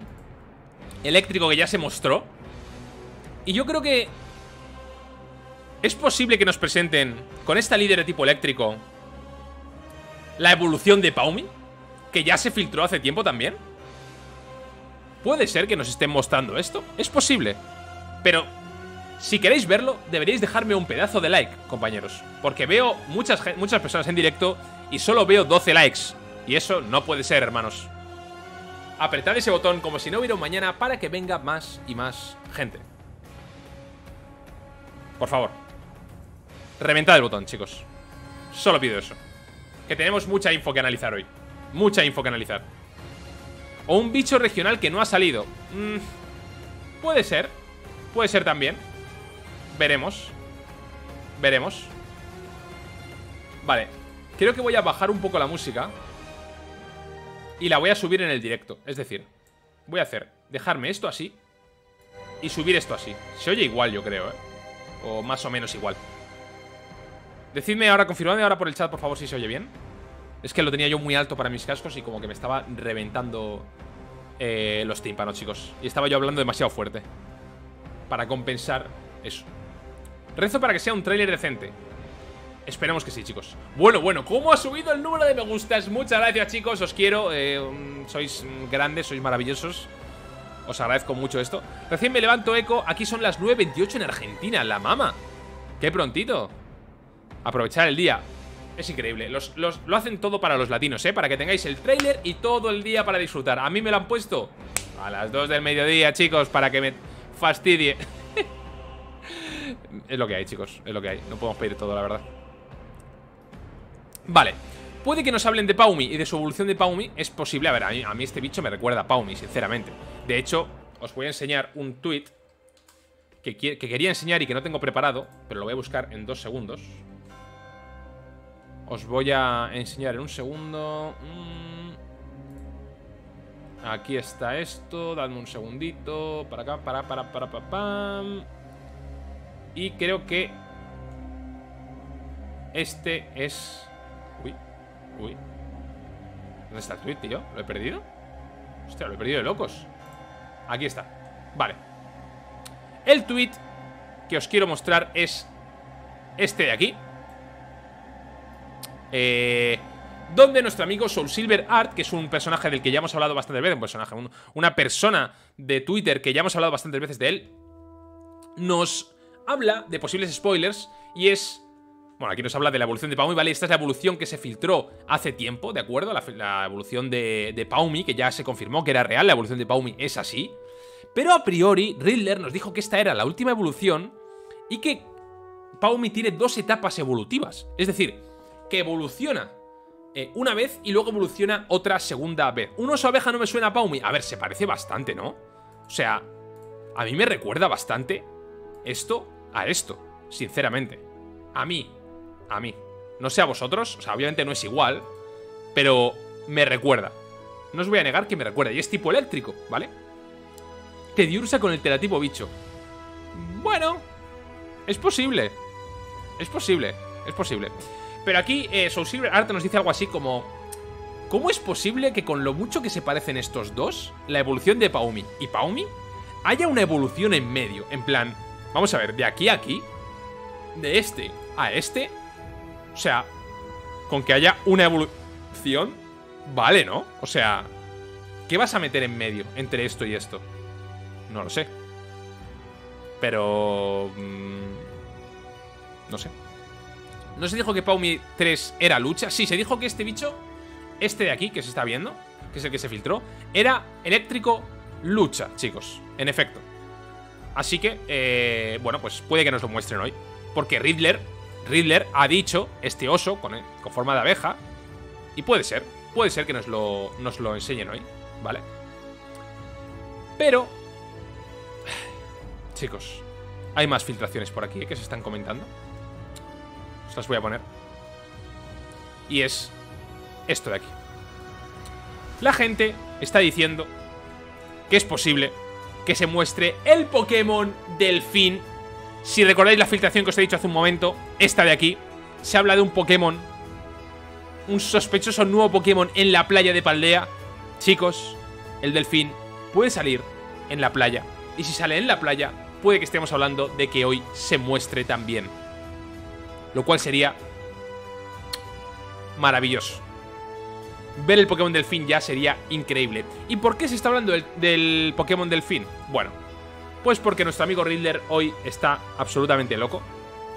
eléctrico que ya se mostró. Y yo creo que es posible que nos presenten con esta líder de tipo eléctrico la evolución de Paumi, que ya se filtró hace tiempo también. ¿Puede ser que nos estén mostrando esto? Es posible. Pero si queréis verlo, deberíais dejarme un pedazo de like, compañeros. Porque veo muchas, muchas personas en directo y solo veo 12 likes. Y eso no puede ser, hermanos. Apretad ese botón como si no hubiera un mañana para que venga más y más gente. Por favor. Reventad el botón, chicos. Solo pido eso. Que tenemos mucha info que analizar hoy. Mucha info que analizar. O un bicho regional que no ha salido. Mm, puede ser. Puede ser también. Veremos. Veremos. Vale. Creo que voy a bajar un poco la música. Y la voy a subir en el directo. Es decir, voy a hacer, dejarme esto así. Y subir esto así. Se oye igual, yo creo, ¿eh? O más o menos igual. Decidme ahora, confirmadme ahora por el chat, por favor, si se oye bien. Es que lo tenía yo muy alto para mis cascos y como que me estaba reventando eh, los tímpanos, chicos. Y estaba yo hablando demasiado fuerte. Para compensar eso. Rezo para que sea un tráiler decente. Esperemos que sí, chicos. Bueno, bueno, ¿cómo ha subido el número de me gustas? Muchas gracias, chicos. Os quiero. Eh, sois grandes, sois maravillosos. Os agradezco mucho esto. Recién me levanto eco. Aquí son las 9.28 en Argentina. La mama. Qué prontito. Aprovechar el día. Es increíble. Los, lo hacen todo para los latinos, ¿eh? Para que tengáis el tráiler y todo el día para disfrutar. A mí me lo han puesto a las 2 del mediodía, chicos, para que me fastidie. es lo que hay, chicos. Es lo que hay. No podemos pedir todo, la verdad. Vale. Puede que nos hablen de Paumi y de su evolución de Paumi. Es posible. A ver, a mí, este bicho me recuerda a Paumi, sinceramente. De hecho, os voy a enseñar un tweet que, que quería enseñar y que no tengo preparado, pero lo voy a buscar en dos segundos. Os voy a enseñar en un segundo. Mm. Aquí está esto. Dadme un segundito. Para acá, para, para, para, para, pam. Y creo que este es... Uy, uy. ¿Dónde está el tweet, tío? ¿Lo he perdido? Hostia, lo he perdido de locos. Aquí está. Vale. El tweet que os quiero mostrar es este de aquí. Eh, donde nuestro amigo Soul Silver Art, que es un personaje del que ya hemos hablado bastantes veces, un personaje, una persona de Twitter que ya hemos hablado bastantes veces de él, nos habla de posibles spoilers y es... Bueno, aquí nos habla de la evolución de Paumi, ¿vale? Esta es la evolución que se filtró hace tiempo, ¿de acuerdo? La, evolución de, de Paumi, que ya se confirmó que era real, la evolución de Paumi es así. Pero a priori, Riddler nos dijo que esta era la última evolución y que Paumi tiene dos etapas evolutivas. Es decir, que evoluciona eh, una vez y luego evoluciona otra segunda vez. Un oso abeja no me suena a Paumi. A ver, se parece bastante, ¿no? O sea, a mí me recuerda bastante esto a esto, sinceramente. A mí, a mí. No sé a vosotros, o sea, obviamente no es igual, pero me recuerda. No os voy a negar que me recuerda. Y es tipo eléctrico, ¿vale? Que diursa con el terativo bicho. Bueno, es posible. Es posible, es posible. Pero aquí eh, Soul Silver Art nos dice algo así como... ¿Cómo es posible que con lo mucho que se parecen estos dos, la evolución de Paumi y Paumi, haya una evolución en medio? En plan, vamos a ver, de aquí a aquí, de este a este, o sea, con que haya una evolución, vale, ¿no? O sea, ¿qué vas a meter en medio entre esto y esto? No lo sé. Pero... Mmm, no sé. ¿No se dijo que Paumi 3 era lucha? Sí, se dijo que este bicho este de aquí, que se está viendo, que es el que se filtró, era eléctrico lucha, chicos. En efecto. Así que, eh, bueno, pues puede que nos lo muestren hoy. Porque Riddler, Riddler ha dicho este oso con, con forma de abeja. Y puede ser, puede ser que nos lo, nos lo enseñen hoy, ¿vale? Pero, chicos, hay más filtraciones por aquí ¿eh? que se están comentando. Os las voy a poner. Y es esto de aquí. La gente está diciendo que es posible que se muestre el Pokémon Delfín. Si recordáis la filtración que os he dicho hace un momento, esta de aquí, se habla de un Pokémon, un sospechoso nuevo Pokémon en la playa de Paldea. Chicos, el Delfín puede salir en la playa. Y si sale en la playa, puede que estemos hablando de que hoy se muestre también. Lo cual sería maravilloso. Ver el Pokémon Delfín ya sería increíble. ¿Y por qué se está hablando del, Pokémon Delfín? Bueno, pues porque nuestro amigo Riddler hoy está absolutamente loco.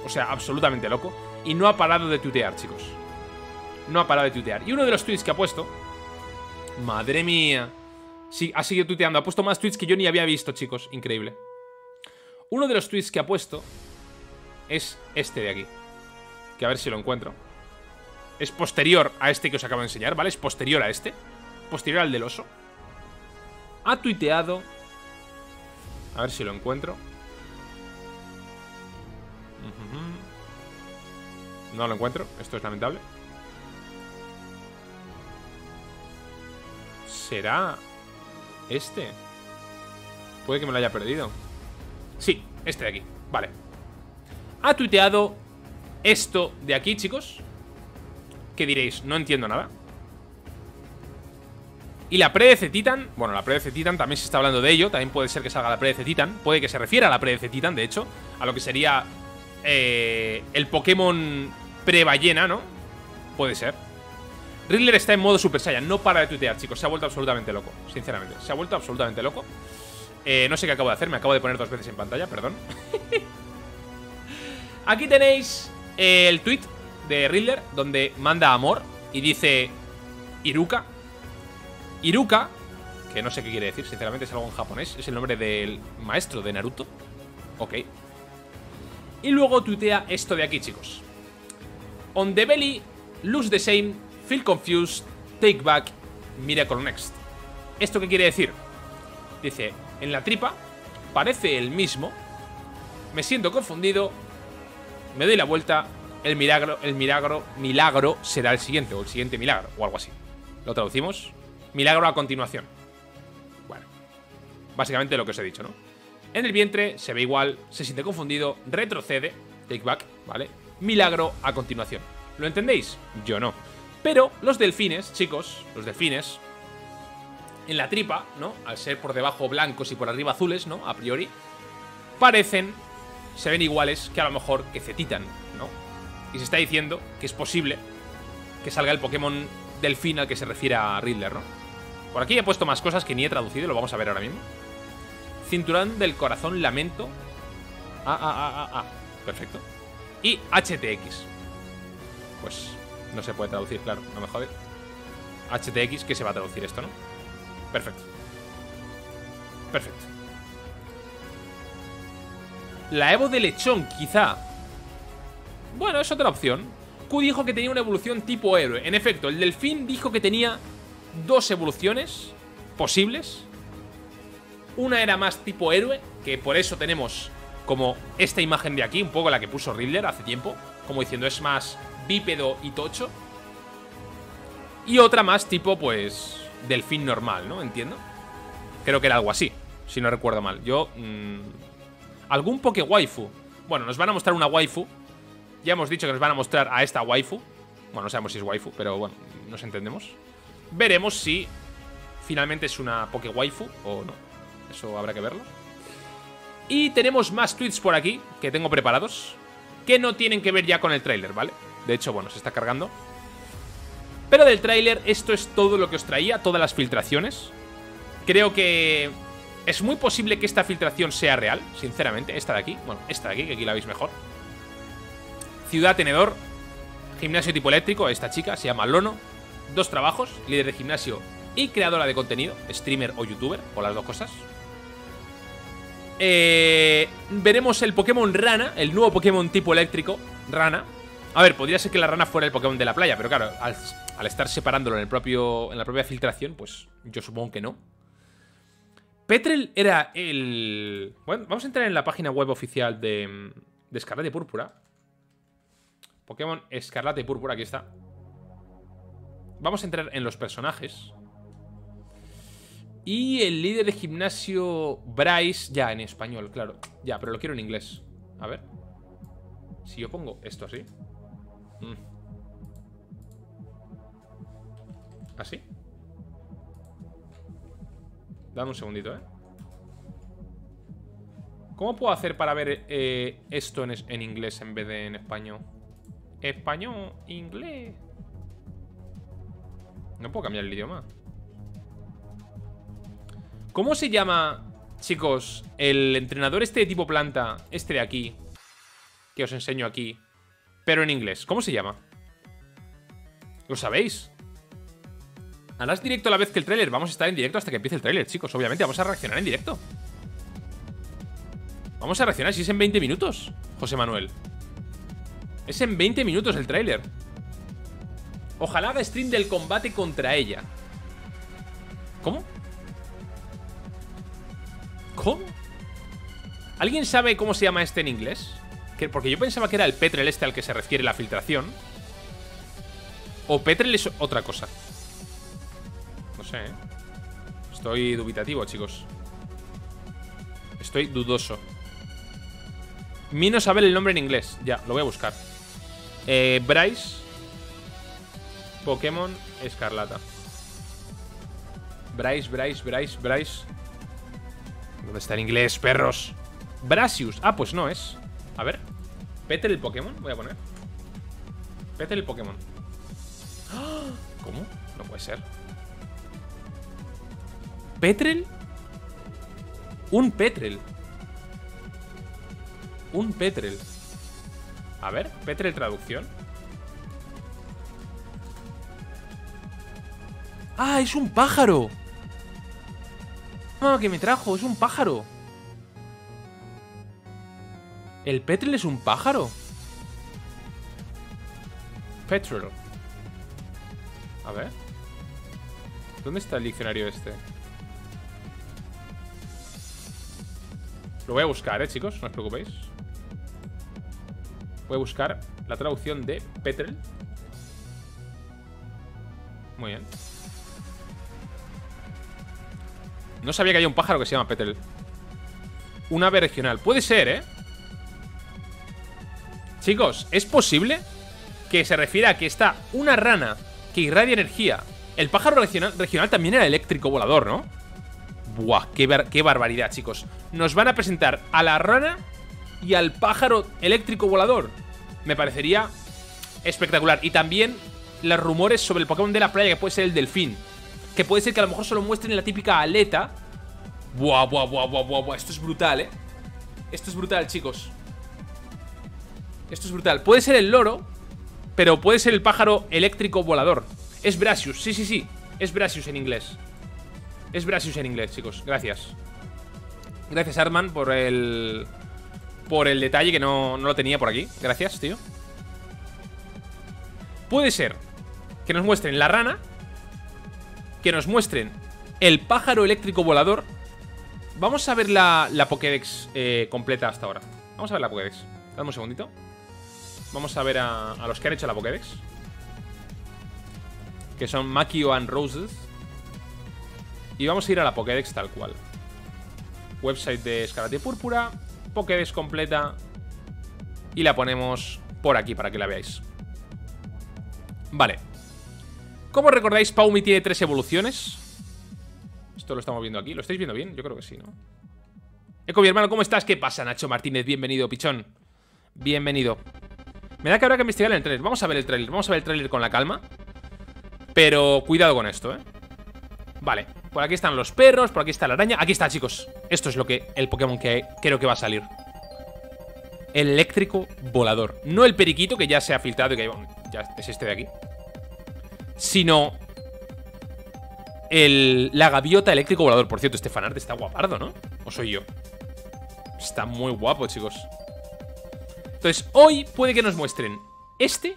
O sea, absolutamente loco. Y no ha parado de tuitear, chicos. No ha parado de tuitear. Y uno de los tweets que ha puesto... Madre mía. Sí, ha seguido tuiteando. Ha puesto más tweets que yo ni había visto, chicos. Increíble. Uno de los tweets que ha puesto es este de aquí. Que a ver si lo encuentro. Es posterior a este que os acabo de enseñar, ¿vale? Es posterior a este. Posterior al del oso. Ha tuiteado... A ver si lo encuentro. No lo encuentro. Esto es lamentable. ¿Será este? Puede que me lo haya perdido. Sí, este de aquí. Vale. Ha tuiteado esto de aquí, chicos. ¿Qué diréis? No entiendo nada. Y la Predece Titan, bueno, la Predece Titan también se está hablando de ello, también puede ser que salga la Predece Titan, puede que se refiera a la Predece Titan, de hecho, a lo que sería eh, el Pokémon pre-ballena, ¿no? Puede ser. Riddler está en modo Super Saiyan, no para de tuitear, chicos, se ha vuelto absolutamente loco, sinceramente, se ha vuelto absolutamente loco. Eh, no sé qué acabo de hacer, me acabo de poner dos veces en pantalla, perdón. Aquí tenéis el tweet de Riddler, donde manda amor y dice Iruka. Iruka, que no sé qué quiere decir, sinceramente es algo en japonés, es el nombre del maestro de Naruto. Ok. Y luego tuitea esto de aquí, chicos. On the belly, lose the same, feel confused, take back, miracle next. ¿Esto qué quiere decir? Dice, en la tripa, parece el mismo, me siento confundido, me doy la vuelta el milagro, el milagro, milagro será el siguiente, o el siguiente milagro, o algo así. Lo traducimos. Milagro a continuación. Bueno, básicamente lo que os he dicho, ¿no? En el vientre se ve igual, se siente confundido, retrocede, take back, ¿vale? Milagro a continuación. ¿Lo entendéis? Yo no. Pero los delfines, chicos, los delfines, en la tripa, ¿no? Al ser por debajo blancos y por arriba azules, ¿no? A priori, parecen, se ven iguales que a lo mejor que Cetitan, ¿no? Y se está diciendo que es posible que salga el Pokémon Delfín al que se refiere a Riddler, ¿no? Por aquí he puesto más cosas que ni he traducido, lo vamos a ver ahora mismo. Cinturón del corazón lamento. Ah, ah, ah, ah, ah. Perfecto. Y HTX. Pues no se puede traducir, claro, no me jode. HTX, ¿qué se va a traducir esto, no? Perfecto. Perfecto. La Evo de lechón, quizá. Bueno, es otra opción. Q dijo que tenía una evolución tipo héroe. En efecto, el delfín dijo que tenía dos evoluciones posibles. Una era más tipo héroe, que por eso tenemos como esta imagen de aquí, un poco la que puso Riddler hace tiempo, como diciendo es más bípedo y tocho. Y otra más tipo, pues, delfín normal, ¿no? Entiendo. Creo que era algo así, si no recuerdo mal. Yo... Mmm, algún Poké Waifu. Bueno, nos van a mostrar una waifu ya hemos dicho que nos van a mostrar a esta waifu. Bueno, no sabemos si es waifu, pero bueno, nos entendemos. Veremos si finalmente es una Poke Waifu o no. Eso habrá que verlo. Y tenemos más tweets por aquí que tengo preparados. Que no tienen que ver ya con el tráiler, ¿vale? De hecho, bueno, se está cargando. Pero del tráiler, esto es todo lo que os traía, todas las filtraciones. Creo que es muy posible que esta filtración sea real, sinceramente. Esta de aquí, bueno, esta de aquí, que aquí la veis mejor. Ciudad Tenedor, gimnasio tipo eléctrico, esta chica se llama Lono. dos trabajos, líder de gimnasio y creadora de contenido, streamer o youtuber, o las dos cosas. Eh, veremos el Pokémon Rana, el nuevo Pokémon tipo eléctrico, Rana. A ver, podría ser que la rana fuera el Pokémon de la playa, pero claro, al, al estar separándolo en, el propio, en la propia filtración, pues yo supongo que no. Petrel era el... Bueno, vamos a entrar en la página web oficial de, de Escarlata y Púrpura. Pokémon Escarlata y Púrpura, aquí está. Vamos a entrar en los personajes. Y el líder de gimnasio Bryce, ya en español, claro. Ya, pero lo quiero en inglés. A ver. Si yo pongo esto así. Mm. ¿Así? Dame un segundito, ¿eh? ¿Cómo puedo hacer para ver eh, esto en, en inglés en vez de en español? Español, inglés. No puedo cambiar el idioma. ¿Cómo se llama, chicos, el entrenador este de tipo planta, este de aquí, que os enseño aquí, pero en inglés? ¿Cómo se llama? ¿Lo sabéis? Harás directo a la vez que el tráiler. Vamos a estar en directo hasta que empiece el tráiler, chicos. Obviamente vamos a reaccionar en directo. Vamos a reaccionar si es en 20 minutos, José Manuel. Es en 20 minutos el tráiler. Ojalá haga stream del combate contra ella. ¿Cómo? ¿Cómo? ¿Alguien sabe cómo se llama este en inglés? Porque yo pensaba que era el Petrel este al que se refiere la filtración. O Petrel es otra cosa. ¿Eh? Estoy dubitativo, chicos. Estoy dudoso. Mino sabe el nombre en inglés. Ya, lo voy a buscar. Eh, Bryce. Pokémon Escarlata. Bryce, Bryce, Bryce, Bryce. ¿Dónde está en inglés, perros? Brasius. Ah, pues no es. A ver. Peter el Pokémon. Voy a poner. Peter el Pokémon. ¡Ah! ¿Cómo? No puede ser. ¿Petrel? Un Petrel. Un Petrel. A ver, Petrel traducción. ¡Ah, es un pájaro! Ah, que me trajo, es un pájaro. ¿El Petrel es un pájaro? Petrel. A ver. ¿Dónde está el diccionario este? Lo voy a buscar, eh, chicos, no os preocupéis. Voy a buscar la traducción de Petrel. Muy bien. No sabía que había un pájaro que se llama Petrel. Un ave regional. Puede ser, ¿eh? Chicos, ¿es posible que se refiera a que está una rana que irradia energía? El pájaro regional, regional también era eléctrico volador, ¿no? Buah, qué, qué barbaridad, chicos. Nos van a presentar a la rana y al pájaro eléctrico volador. Me parecería espectacular. Y también los rumores sobre el Pokémon de la playa, que puede ser el delfín. Que puede ser que a lo mejor solo muestren la típica aleta. Buah, buah, buah, buah, buah, buah. Esto es brutal, ¿eh? Esto es brutal, chicos. Esto es brutal. Puede ser el loro, pero puede ser el pájaro eléctrico volador. Es Brasius, sí, sí, sí. Es Brasius en inglés. Es Brasius en inglés, chicos. Gracias. Gracias, Arman, por el... Por el detalle que no, no lo tenía por aquí. Gracias, tío. Puede ser que nos muestren la rana, que nos muestren el pájaro eléctrico volador. Vamos a ver la, la Pokédex eh, completa hasta ahora. Vamos a ver la Pokédex. Dame un segundito. Vamos a ver a, los que han hecho la Pokédex. Que son Makio and Roses. Y vamos a ir a la Pokédex tal cual. Website de Escarlata y Púrpura. Pokédex completa. Y la ponemos por aquí para que la veáis. Vale. Como recordáis, Paumi tiene tres evoluciones. Esto lo estamos viendo aquí. ¿Lo estáis viendo bien? Yo creo que sí, ¿no? Eco, mi hermano, ¿cómo estás? ¿Qué pasa, Nacho Martínez? Bienvenido, pichón. Bienvenido. Me da que habrá que investigar el trailer. Vamos a ver el trailer. Vamos a ver el trailer con la calma. Pero cuidado con esto, ¿eh? Vale. Por aquí están los perros, por aquí está la araña. Aquí está, chicos. Esto es lo que el Pokémon que creo que va a salir. El eléctrico volador. No el periquito que ya se ha filtrado y que ya es este de aquí. sino el, la gaviota eléctrico volador. Por cierto, este fanart está guapardo, ¿no? ¿O soy yo? Está muy guapo, chicos. Entonces, hoy puede que nos muestren este.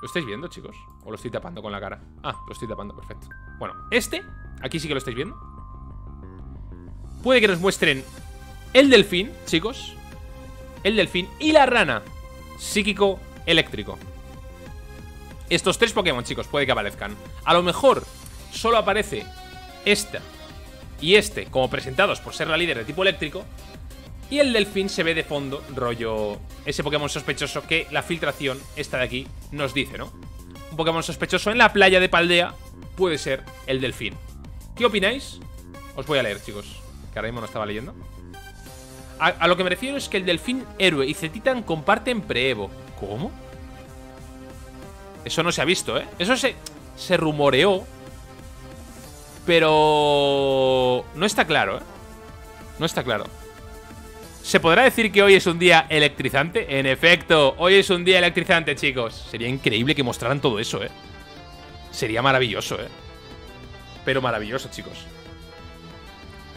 ¿Lo estáis viendo, chicos? ¿O lo estoy tapando con la cara? Ah, lo estoy tapando, perfecto. Bueno, este, aquí sí que lo estáis viendo. Puede que nos muestren el delfín, chicos. El delfín y la rana. Psíquico eléctrico. Estos tres Pokémon, chicos, puede que aparezcan. A lo mejor solo aparece esta y este como presentados por ser la líder de tipo eléctrico. Y el delfín se ve de fondo, rollo ese Pokémon sospechoso que la filtración, esta de aquí, nos dice, ¿no? Un Pokémon sospechoso en la playa de Paldea puede ser el delfín. ¿Qué opináis? Os voy a leer, chicos, que ahora mismo no estaba leyendo. A, lo que me refiero es que el delfín héroe y Cetitan comparten preevo. ¿Cómo? Eso no se ha visto, ¿eh? Eso se, se rumoreó. Pero... No está claro, ¿eh? No está claro. ¿Se podrá decir que hoy es un día electrizante? En efecto, hoy es un día electrizante, chicos. Sería increíble que mostraran todo eso, ¿eh? Sería maravilloso, ¿eh? Pero maravilloso, chicos.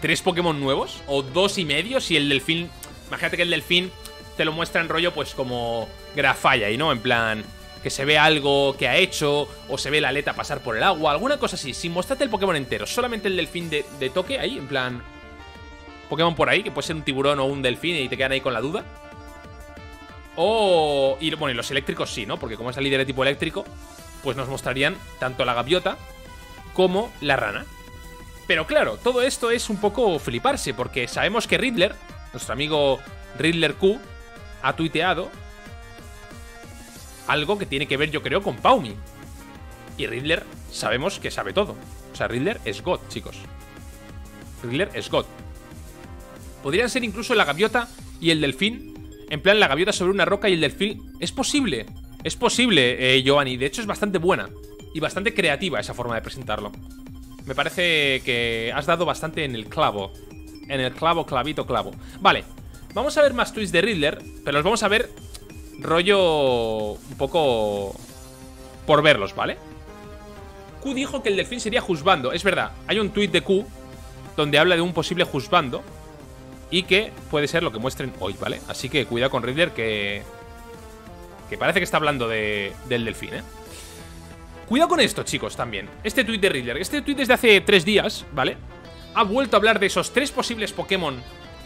¿Tres Pokémon nuevos? ¿O dos y medio? Si el delfín... Imagínate que el delfín te lo muestra en rollo, pues como Grafalla y no, en plan que se ve algo que ha hecho, o se ve la aleta pasar por el agua, alguna cosa así, sin mostrarte el Pokémon entero, solamente el delfín de, toque ahí, en plan... Pokémon por ahí, que puede ser un tiburón o un delfín y te quedan ahí con la duda. O... Y, bueno, y los eléctricos sí, ¿no? Porque como es el líder de tipo eléctrico, pues nos mostrarían tanto la gaviota como la rana. Pero claro, todo esto es un poco fliparse, porque sabemos que Riddler, nuestro amigo Riddler Q, ha tuiteado algo que tiene que ver, yo creo, con Paumi. Y Riddler sabemos que sabe todo. O sea, Riddler es God, chicos. Riddler es God. Podrían ser incluso la gaviota y el delfín. En plan, la gaviota sobre una roca y el delfín. Es posible. Es posible, eh, Giovanni. De hecho, es bastante buena. Y bastante creativa esa forma de presentarlo. Me parece que has dado bastante en el clavo. En el clavo, clavito, clavo. Vale. Vamos a ver más tweets de Riddler. Pero los vamos a ver rollo un poco por verlos, ¿vale? Q dijo que el delfín sería juzbando. Es verdad, hay un tuit de Q donde habla de un posible juzbando y que puede ser lo que muestren hoy, ¿vale? Así que cuidado con Riddler que... Que parece que está hablando de, del delfín, ¿eh? Cuidado con esto, chicos, también. Este tuit de Riddler. Este tuit desde hace tres días, ¿vale? Ha vuelto a hablar de esos tres posibles Pokémon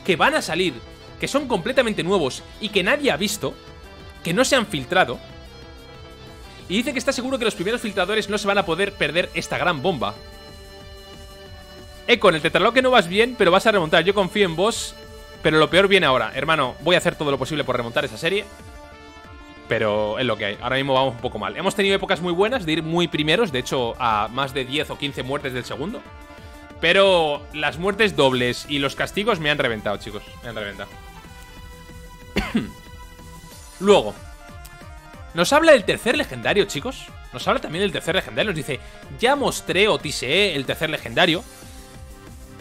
que van a salir, que son completamente nuevos y que nadie ha visto que no se han filtrado. Y dice que está seguro que los primeros filtradores no se van a poder perder esta gran bomba. Eco, en el tetraloque no vas bien, pero vas a remontar. Yo confío en vos, pero lo peor viene ahora. Hermano, voy a hacer todo lo posible por remontar esa serie. Pero es lo que hay. Ahora mismo vamos un poco mal. Hemos tenido épocas muy buenas de ir muy primeros. De hecho, a más de 10 o 15 muertes del segundo. Pero las muertes dobles y los castigos me han reventado, chicos. Me han reventado. Luego, nos habla del tercer legendario, chicos. Nos habla también del tercer legendario. Nos dice, ya mostré o tiseé el tercer legendario.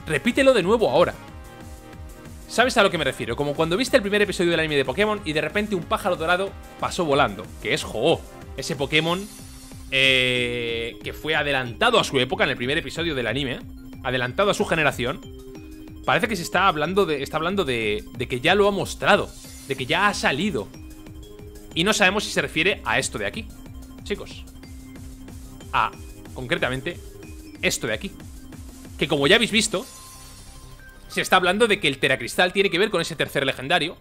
Repítelo de nuevo ahora. ¿Sabes a lo que me refiero? Como cuando viste el primer episodio del anime de Pokémon y de repente un pájaro dorado pasó volando. Que es ho Ese Pokémon eh, que fue adelantado a su época en el primer episodio del anime. Adelantado a su generación. Parece que se está hablando de. Está hablando de que ya lo ha mostrado. De que ya ha salido. Y no sabemos si se refiere a esto de aquí, chicos. A, concretamente, esto de aquí. Que como ya habéis visto, se está hablando de que el Teracristal tiene que ver con ese tercer legendario.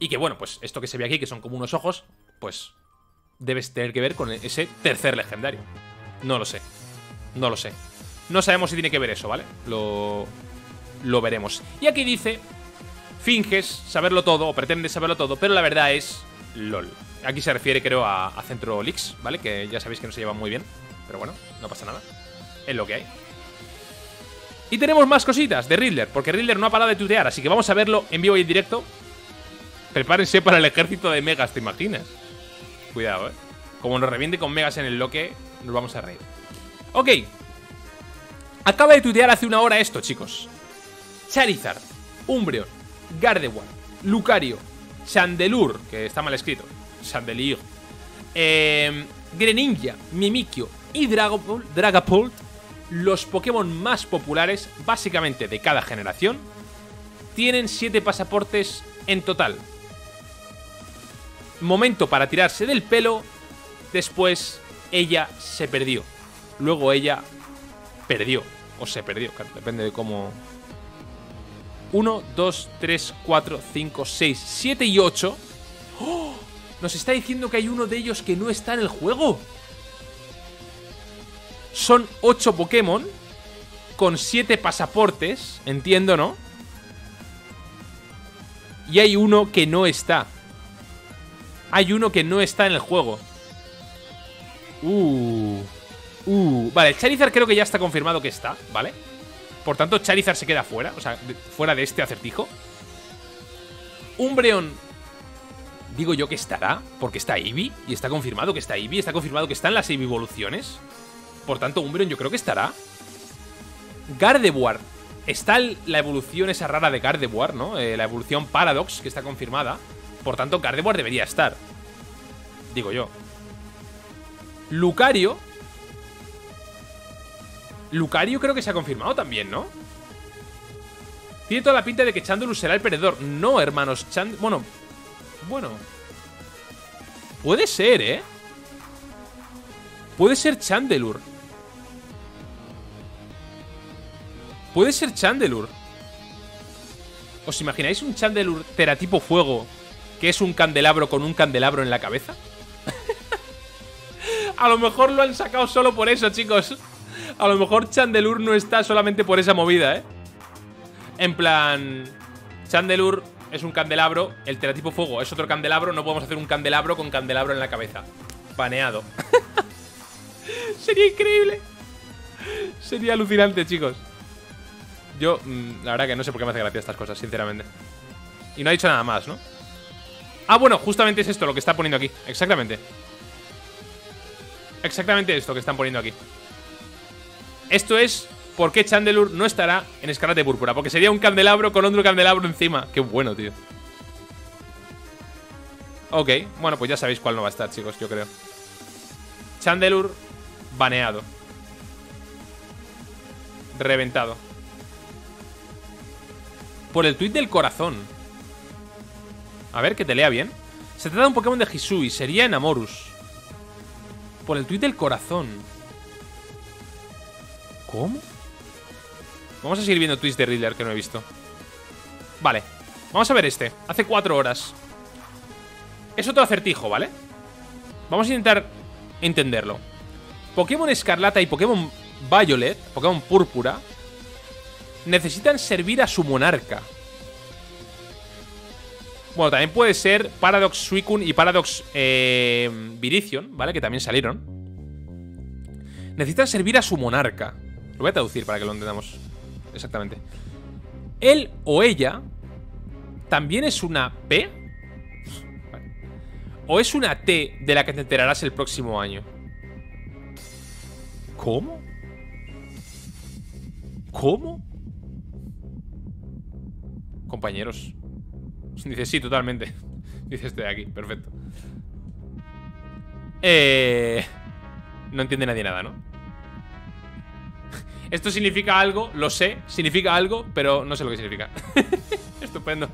Y que, bueno, pues esto que se ve aquí, que son como unos ojos, pues debes tener que ver con ese tercer legendario. No lo sé. No lo sé. No sabemos si tiene que ver eso, ¿vale? Lo, lo veremos. Y aquí dice, finges saberlo todo o pretendes saberlo todo, pero la verdad es LOL. Aquí se refiere, creo, a, Centro Leaks, ¿vale? Que ya sabéis que no se llevan muy bien. Pero bueno, no pasa nada. Es lo que hay. Y tenemos más cositas de Riddler, porque Riddler no ha parado de tutear, así que vamos a verlo en vivo y en directo. Prepárense para el ejército de megas, ¿te imaginas? Cuidado, ¿eh? Como nos reviente con megas en el loque, nos vamos a reír. Ok. Acaba de tutear hace una hora esto, chicos. Charizard, Umbreon, Gardevoir, Lucario, Chandelure, que está mal escrito. Chandelier. Eh, Greninja, Mimikyu y Dragapult, Dragapult, los Pokémon más populares, básicamente de cada generación, tienen 7 pasaportes en total. Momento para tirarse del pelo, después ella se perdió. Luego ella perdió, o se perdió, depende de cómo... 1, 2, 3, 4, 5, 6, 7 y 8. ¡Oh! Nos está diciendo que hay uno de ellos que no está en el juego. Son 8 Pokémon con 7 pasaportes, entiendo, ¿no? Y hay uno que no está. Hay uno que no está en el juego. Uh. Uh. Vale, Charizard creo que ya está confirmado que está, ¿vale? Por tanto, Charizard se queda fuera, o sea, fuera de este acertijo. Umbreon digo yo que estará, porque está Eevee, y está confirmado que está Eevee, está confirmado que están las Eevee evoluciones. Por tanto, Umbreon yo creo que estará. Gardevoir. Está la evolución esa rara de Gardevoir, ¿no? Eh, la evolución Paradox, que está confirmada. Por tanto, Gardevoir debería estar. Digo yo. Lucario. Lucario creo que se ha confirmado también, ¿no? Tiene toda la pinta de que Chandelure será el perdedor. No, hermanos. Chand bueno, bueno. Puede ser, ¿eh? Puede ser Chandelure. Puede ser Chandelure. ¿Os imagináis un Chandelure teratipo fuego que es un candelabro con un candelabro en la cabeza? A lo mejor lo han sacado solo por eso, chicos. A lo mejor Chandelure no está solamente por esa movida, ¿eh? En plan... Chandelure es un candelabro, el teratipo fuego es otro candelabro, no podemos hacer un candelabro con candelabro en la cabeza. Paneado. Sería increíble. Sería alucinante, chicos. Yo, mm, la verdad que no sé por qué me hace gracia estas cosas, sinceramente. Y no ha dicho nada más, ¿no? Ah, bueno, justamente es esto lo que está poniendo aquí. Exactamente. Exactamente esto que están poniendo aquí. Esto es por qué Chandelure no estará en Escarlata Púrpura. Porque sería un candelabro con otro candelabro encima. Qué bueno, tío. Ok, bueno, pues ya sabéis cuál no va a estar, chicos, yo creo. Chandelure, baneado. Reventado. Por el tuit del corazón. A ver, que te lea bien. Se trata de un Pokémon de Hisui, sería Enamorus. Por el tuit del corazón. ¿Cómo? Vamos a seguir viendo tweets de Riddler que no he visto. Vale. Vamos a ver este. Hace cuatro horas. Es otro acertijo, ¿vale? Vamos a intentar entenderlo. Pokémon Escarlata y Pokémon Violet, Pokémon Púrpura, necesitan servir a su monarca. Bueno, también puede ser Paradox Suicune y Paradox eh, Virizion, ¿vale? Que también salieron. Necesitan servir a su monarca. Lo voy a traducir para que lo entendamos exactamente. Él o ella también es una P. ¿O es una T de la que te enterarás el próximo año? ¿Cómo? ¿Cómo? Compañeros. Dice, sí, totalmente. Dice este de aquí, perfecto. Eh... No entiende nadie nada, ¿no? Esto significa algo, lo sé, significa algo, pero no sé lo que significa. Estupendo.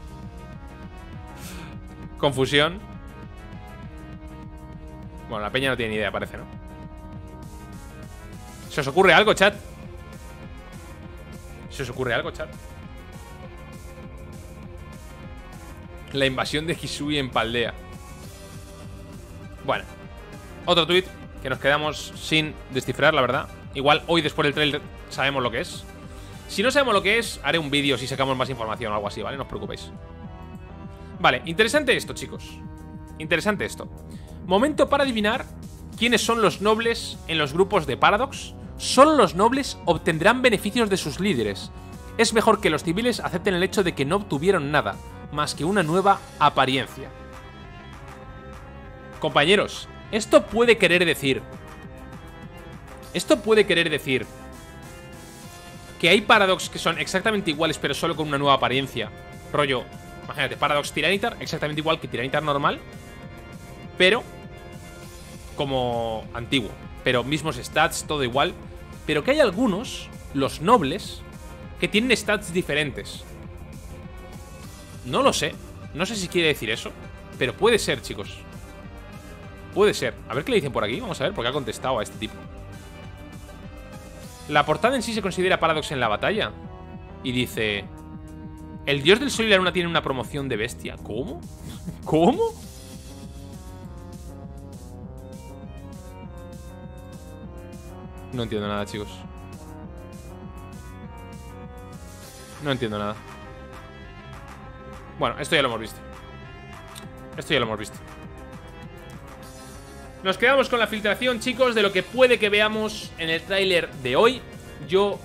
Confusión. Bueno, la peña no tiene ni idea, parece, ¿no? ¿Se os ocurre algo, chat? ¿Se os ocurre algo, chat? La invasión de Hisui en Paldea. Bueno. Otro tweet que nos quedamos sin descifrar, la verdad. Igual hoy después del trailer sabemos lo que es. Si no sabemos lo que es, haré un vídeo si sacamos más información o algo así, ¿vale? No os preocupéis. Vale, interesante esto, chicos. Interesante esto. Momento para adivinar quiénes son los nobles en los grupos de Paradox. Solo los nobles obtendrán beneficios de sus líderes. Es mejor que los civiles acepten el hecho de que no obtuvieron nada, más que una nueva apariencia. Compañeros, esto puede querer decir... Esto puede querer decir que hay Paradox que son exactamente iguales pero solo con una nueva apariencia. Rollo, imagínate, Paradox Tiranitar, exactamente igual que Tiranitar normal, pero como antiguo. Pero mismos stats, todo igual. Pero que hay algunos, los nobles, que tienen stats diferentes. No lo sé. No sé si quiere decir eso. Pero puede ser, chicos. Puede ser. A ver qué le dicen por aquí. Vamos a ver, porque ha contestado a este tipo. La portada en sí se considera Paradox en la batalla. Y dice... El dios del sol y la luna tiene una promoción de bestia. ¿Cómo? ¿Cómo? No entiendo nada, chicos. No entiendo nada. Bueno, esto ya lo hemos visto. Esto ya lo hemos visto. Nos quedamos con la filtración, chicos, de lo que puede que veamos en el tráiler de hoy. Yo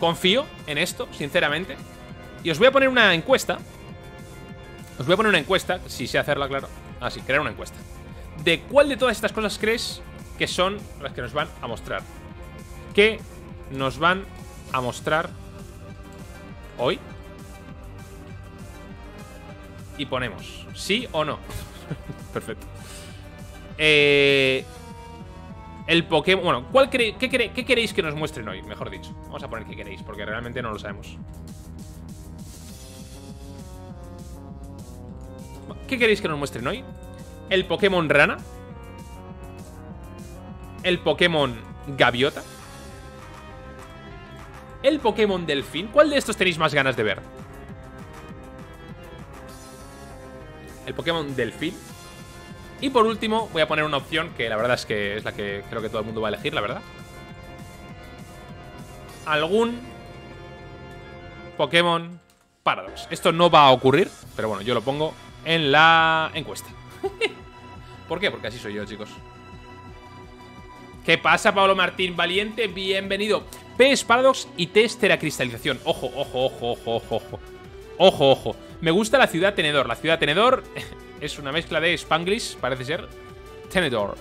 confío en esto, sinceramente. Y os voy a poner una encuesta. Os voy a poner una encuesta, si sé hacerla, claro. Ah, sí, crear una encuesta. ¿De cuál de todas estas cosas crees que son las que nos van a mostrar? ¿Qué nos van a mostrar hoy? Y ponemos sí o no. Perfecto. Eh, el Pokémon... Bueno, ¿cuál qué, ¿qué queréis que nos muestren hoy? Mejor dicho. Vamos a poner qué queréis, porque realmente no lo sabemos. ¿Qué queréis que nos muestren hoy? El Pokémon Rana. El Pokémon Gaviota. El Pokémon Delfín. ¿Cuál de estos tenéis más ganas de ver? El Pokémon Delfín. Y por último, voy a poner una opción que la verdad es que es la que creo que todo el mundo va a elegir, la verdad. Algún Pokémon Paradox. Esto no va a ocurrir, pero bueno, yo lo pongo en la encuesta. ¿Por qué? Porque así soy yo, chicos. ¿Qué pasa, Pablo Martín Valiente? Bienvenido. PS Paradox y test cristalización. Ojo, ojo, ojo, ojo, ojo, ojo. Ojo, ojo. Me gusta la ciudad tenedor. La ciudad tenedor es una mezcla de Spanglish, parece ser. Tenedor.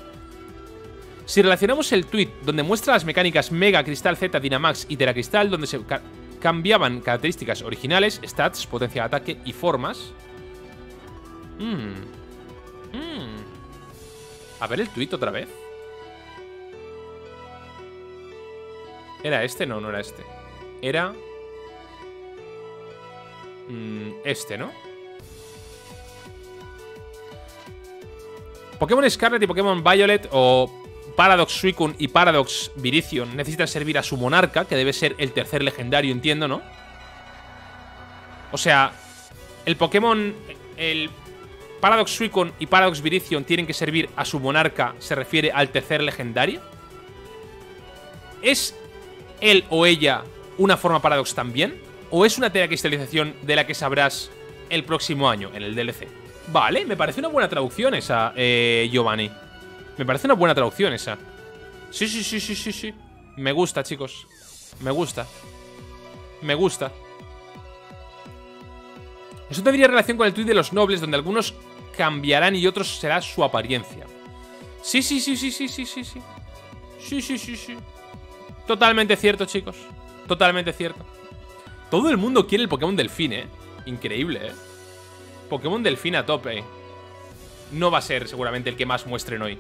Si relacionamos el tweet donde muestra las mecánicas Mega, Cristal Z, Dynamax y Teracristal, donde se cambiaban características originales, stats, potencia de ataque y formas. Mmm. Mmm. A ver el tweet otra vez. ¿Era este? No, no era este. Era... Mm, este, ¿no? Pokémon Scarlet y Pokémon Violet o Paradox Suicune y Paradox Virizion necesitan servir a su monarca, que debe ser el tercer legendario, entiendo, ¿no? O sea, el Pokémon... El Paradox Suicune y Paradox Virizion tienen que servir a su monarca, se refiere al tercer legendario. ¿Es él o ella una forma Paradox también? ¿O es una cristalización de la que sabrás el próximo año en el DLC? Vale, me parece una buena traducción esa, eh, Giovanni. Me parece una buena traducción esa. Sí, sí, sí, sí, sí, sí. Me gusta, chicos. Me gusta. Me gusta. Eso tendría relación con el tweet de los nobles, donde algunos cambiarán y otros será su apariencia. Sí, sí, sí, sí, sí, sí, sí, sí. Sí, sí, sí, sí. Totalmente cierto, chicos. Totalmente cierto. Todo el mundo quiere el Pokémon Delfín, ¿eh? Increíble, ¿eh? Pokémon Delfín a tope. No va a ser seguramente el que más muestren hoy.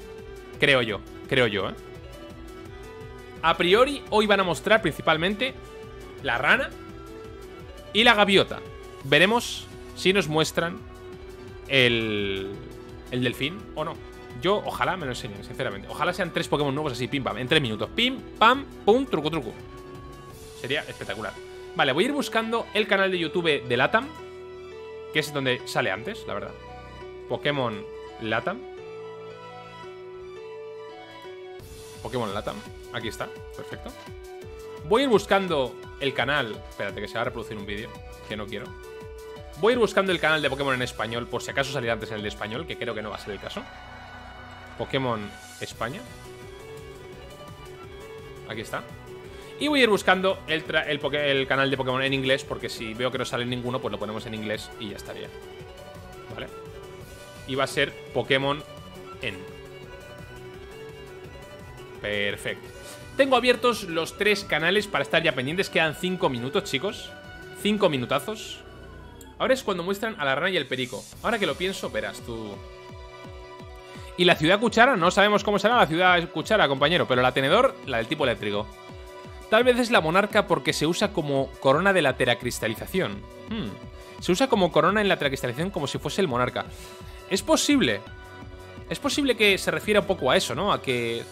Creo yo, creo yo, ¿eh? A priori, hoy van a mostrar principalmente la rana y la gaviota. Veremos si nos muestran el, el delfín o no. Yo, ojalá me lo enseñen, sinceramente. Ojalá sean tres Pokémon nuevos así, pim, pam, en tres minutos. Pim, pam, pum, truco, truco. Sería espectacular. Vale, voy a ir buscando el canal de YouTube de Latam, que es donde sale antes, la verdad. Pokémon Latam. Pokémon Latam. Aquí está, perfecto. Voy a ir buscando el canal... Espérate, que se va a reproducir un vídeo, que no quiero. Voy a ir buscando el canal de Pokémon en español, por si acaso saliera antes en el de español, que creo que no va a ser el caso. Pokémon España. Aquí está. Y voy a ir buscando el, canal de Pokémon en inglés, porque si veo que no sale ninguno, pues lo ponemos en inglés y ya estaría. ¿Vale? Y va a ser Pokémon en. Perfecto. Tengo abiertos los tres canales para estar ya pendientes. Quedan cinco minutos, chicos. Cinco minutazos. Ahora es cuando muestran a la rana y el perico. Ahora que lo pienso, verás tú. Y la ciudad cuchara, no sabemos cómo será la ciudad cuchara, compañero, pero la tenedor, la del tipo eléctrico. Tal vez es la monarca porque se usa como corona de la teracristalización. Hmm. Se usa como corona en la teracristalización como si fuese el monarca. Es posible. Es posible que se refiera un poco a eso, ¿no? A que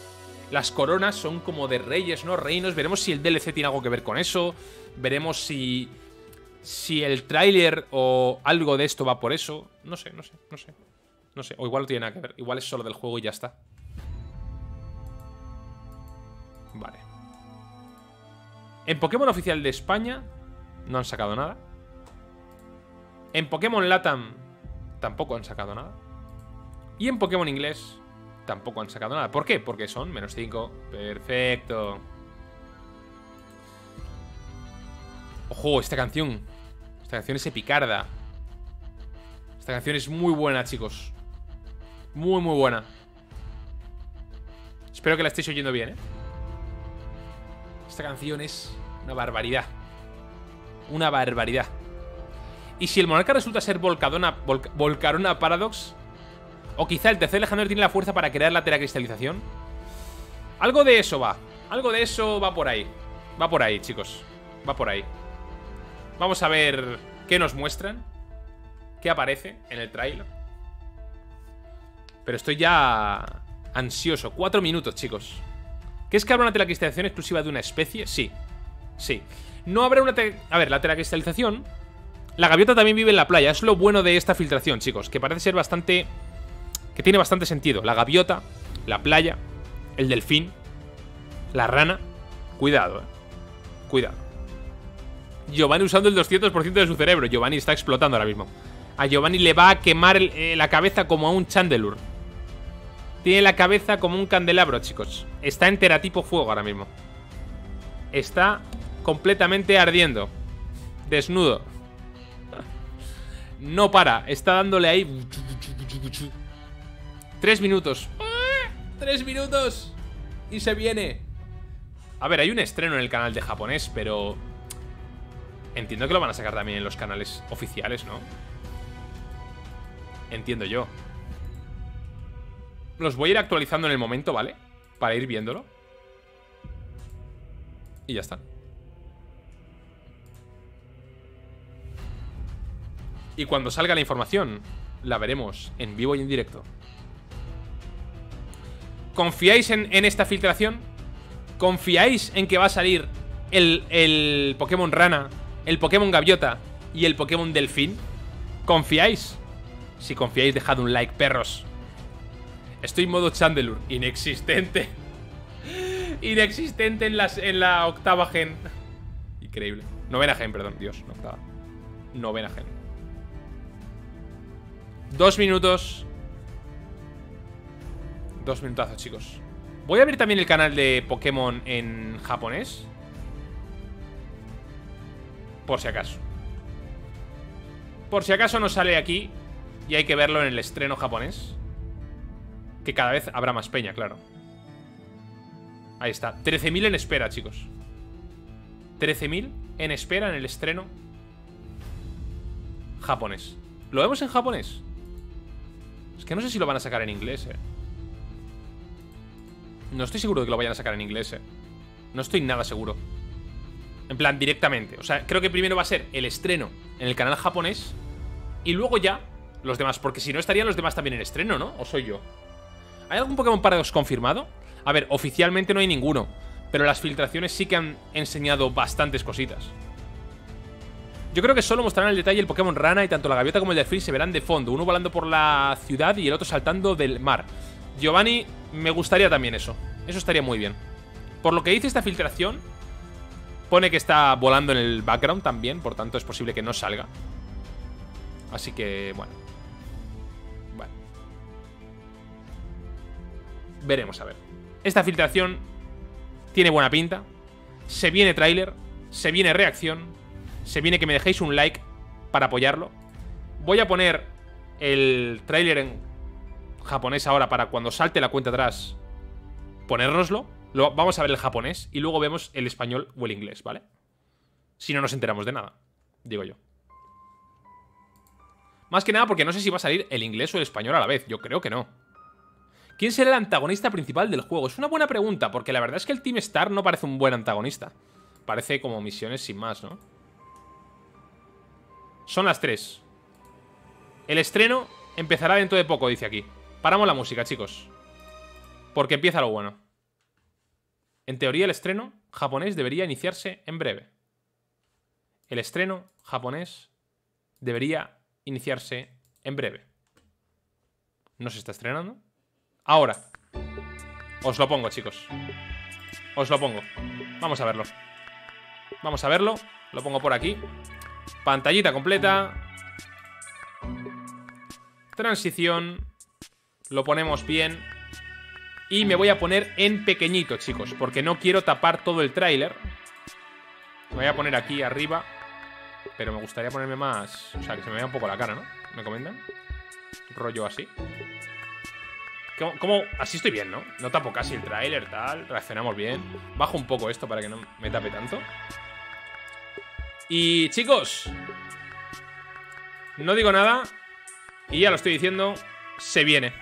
las coronas son como de reyes, ¿no? Reinos. Veremos si el DLC tiene algo que ver con eso. Veremos si. Si el tráiler o algo de esto va por eso. No sé, no sé, no sé. No sé, o igual no tiene nada que ver. Igual es solo del juego y ya está. Vale. En Pokémon oficial de España no han sacado nada. En Pokémon Latam tampoco han sacado nada. Y en Pokémon inglés tampoco han sacado nada. ¿Por qué? Porque son menos 5. Perfecto. Ojo, esta canción. Esta canción es epicarda. Esta canción es muy buena, chicos. Muy, muy buena. Espero que la estéis oyendo bien, ¿eh? Esta canción es una barbaridad. Una barbaridad. Y si el monarca resulta ser Volcadona, Volcarona Paradox, o quizá el tercer legendario tiene la fuerza para crear la teracristalización. Algo de eso va. Algo de eso va por ahí. Va por ahí, chicos. Va por ahí. Vamos a ver qué nos muestran. ¿Qué aparece en el trailer? Pero estoy ya ansioso. Cuatro minutos, chicos. ¿Qué es que habrá una teracristalización exclusiva de una especie? Sí. Sí. No habrá una... A ver, la teracristalización la gaviota también vive en la playa. Es lo bueno de esta filtración, chicos. Que parece ser bastante... Que tiene bastante sentido. La gaviota, la playa, el delfín, la rana. Cuidado, eh. Cuidado. Giovanni usando el 200% de su cerebro. Giovanni está explotando ahora mismo. A Giovanni le va a quemar eh, la cabeza como a un chandelur. Tiene la cabeza como un candelabro, chicos. Está en teratipo fuego ahora mismo. Está completamente ardiendo. Desnudo. No para, está dándole ahí. Tres minutos. ¡Tres minutos! Y se viene. A ver, hay un estreno en el canal de japonés, pero... Entiendo que lo van a sacar también en los canales oficiales, ¿no? Entiendo yo. Los voy a ir actualizando en el momento, ¿vale? Para ir viéndolo. Y ya está. Y cuando salga la información, la veremos en vivo y en directo. ¿Confiáis en, esta filtración? ¿Confiáis en que va a salir el, el Pokémon Rana, el Pokémon Gaviota y el Pokémon Delfín? ¿Confiáis? Si confiáis, dejad un like, perros. Estoy en modo Chandelure. Inexistente. Inexistente en, la octava gen. Increíble. Novena gen, perdón. Dios, no octava. Novena gen. Dos minutos. Dos minutazos, chicos. Voy a abrir también el canal de Pokémon en japonés. Por si acaso. Por si acaso no sale aquí y hay que verlo en el estreno japonés. Que cada vez habrá más peña, claro. Ahí está. 13.000 en espera, chicos. 13.000 en espera en el estreno japonés. ¿Lo vemos en japonés? Es que no sé si lo van a sacar en inglés, eh. No estoy seguro de que lo vayan a sacar en inglés, eh. No estoy nada seguro. En plan, directamente. O sea, creo que primero va a ser el estreno en el canal japonés y luego ya los demás. Porque si no, estarían los demás también en estreno, ¿no? ¿O soy yo? ¿Hay algún Pokémon Paradox confirmado? A ver, oficialmente no hay ninguno. Pero las filtraciones sí que han enseñado bastantes cositas. Yo creo que solo mostrarán el detalle el Pokémon Rana y tanto la gaviota como el delfín se verán de fondo. Uno volando por la ciudad y el otro saltando del mar. Giovanni, me gustaría también eso. Eso estaría muy bien. Por lo que dice esta filtración, pone que está volando en el background también, por tanto es posible que no salga. Así que, bueno. Bueno. Veremos, a ver. Esta filtración tiene buena pinta. Se viene tráiler, se viene reacción se viene que me dejéis un like para apoyarlo. Voy a poner el tráiler en japonés ahora para cuando salte la cuenta atrás ponérnoslo. Lo, vamos a ver el japonés y luego vemos el español o el inglés, ¿vale? Si no nos enteramos de nada, digo yo. Más que nada porque no sé si va a salir el inglés o el español a la vez. Yo creo que no. ¿Quién será el antagonista principal del juego? Es una buena pregunta, porque la verdad es que el Team Star no parece un buen antagonista. Parece como misiones sin más, ¿no? Son las 3. El estreno empezará dentro de poco, dice aquí. Paramos la música, chicos. Porque empieza lo bueno. En teoría, el estreno japonés debería iniciarse en breve. El estreno japonés debería iniciarse en breve. ¿No se está estrenando? Ahora. Os lo pongo, chicos. Os lo pongo. Vamos a verlo. Vamos a verlo. Lo pongo por aquí. Pantallita completa. Transición. Lo ponemos bien. Y me voy a poner en pequeñito, chicos. Porque no quiero tapar todo el tráiler. Me voy a poner aquí arriba. Pero me gustaría ponerme más... O sea, que se me vea un poco la cara, ¿no? ¿Me comentan? Rollo así. ¿Cómo, Así estoy bien, ¿no? No tapo casi el tráiler, tal. Reaccionamos bien. Bajo un poco esto para que no me tape tanto. Y chicos, no digo nada y ya lo estoy diciendo, se viene.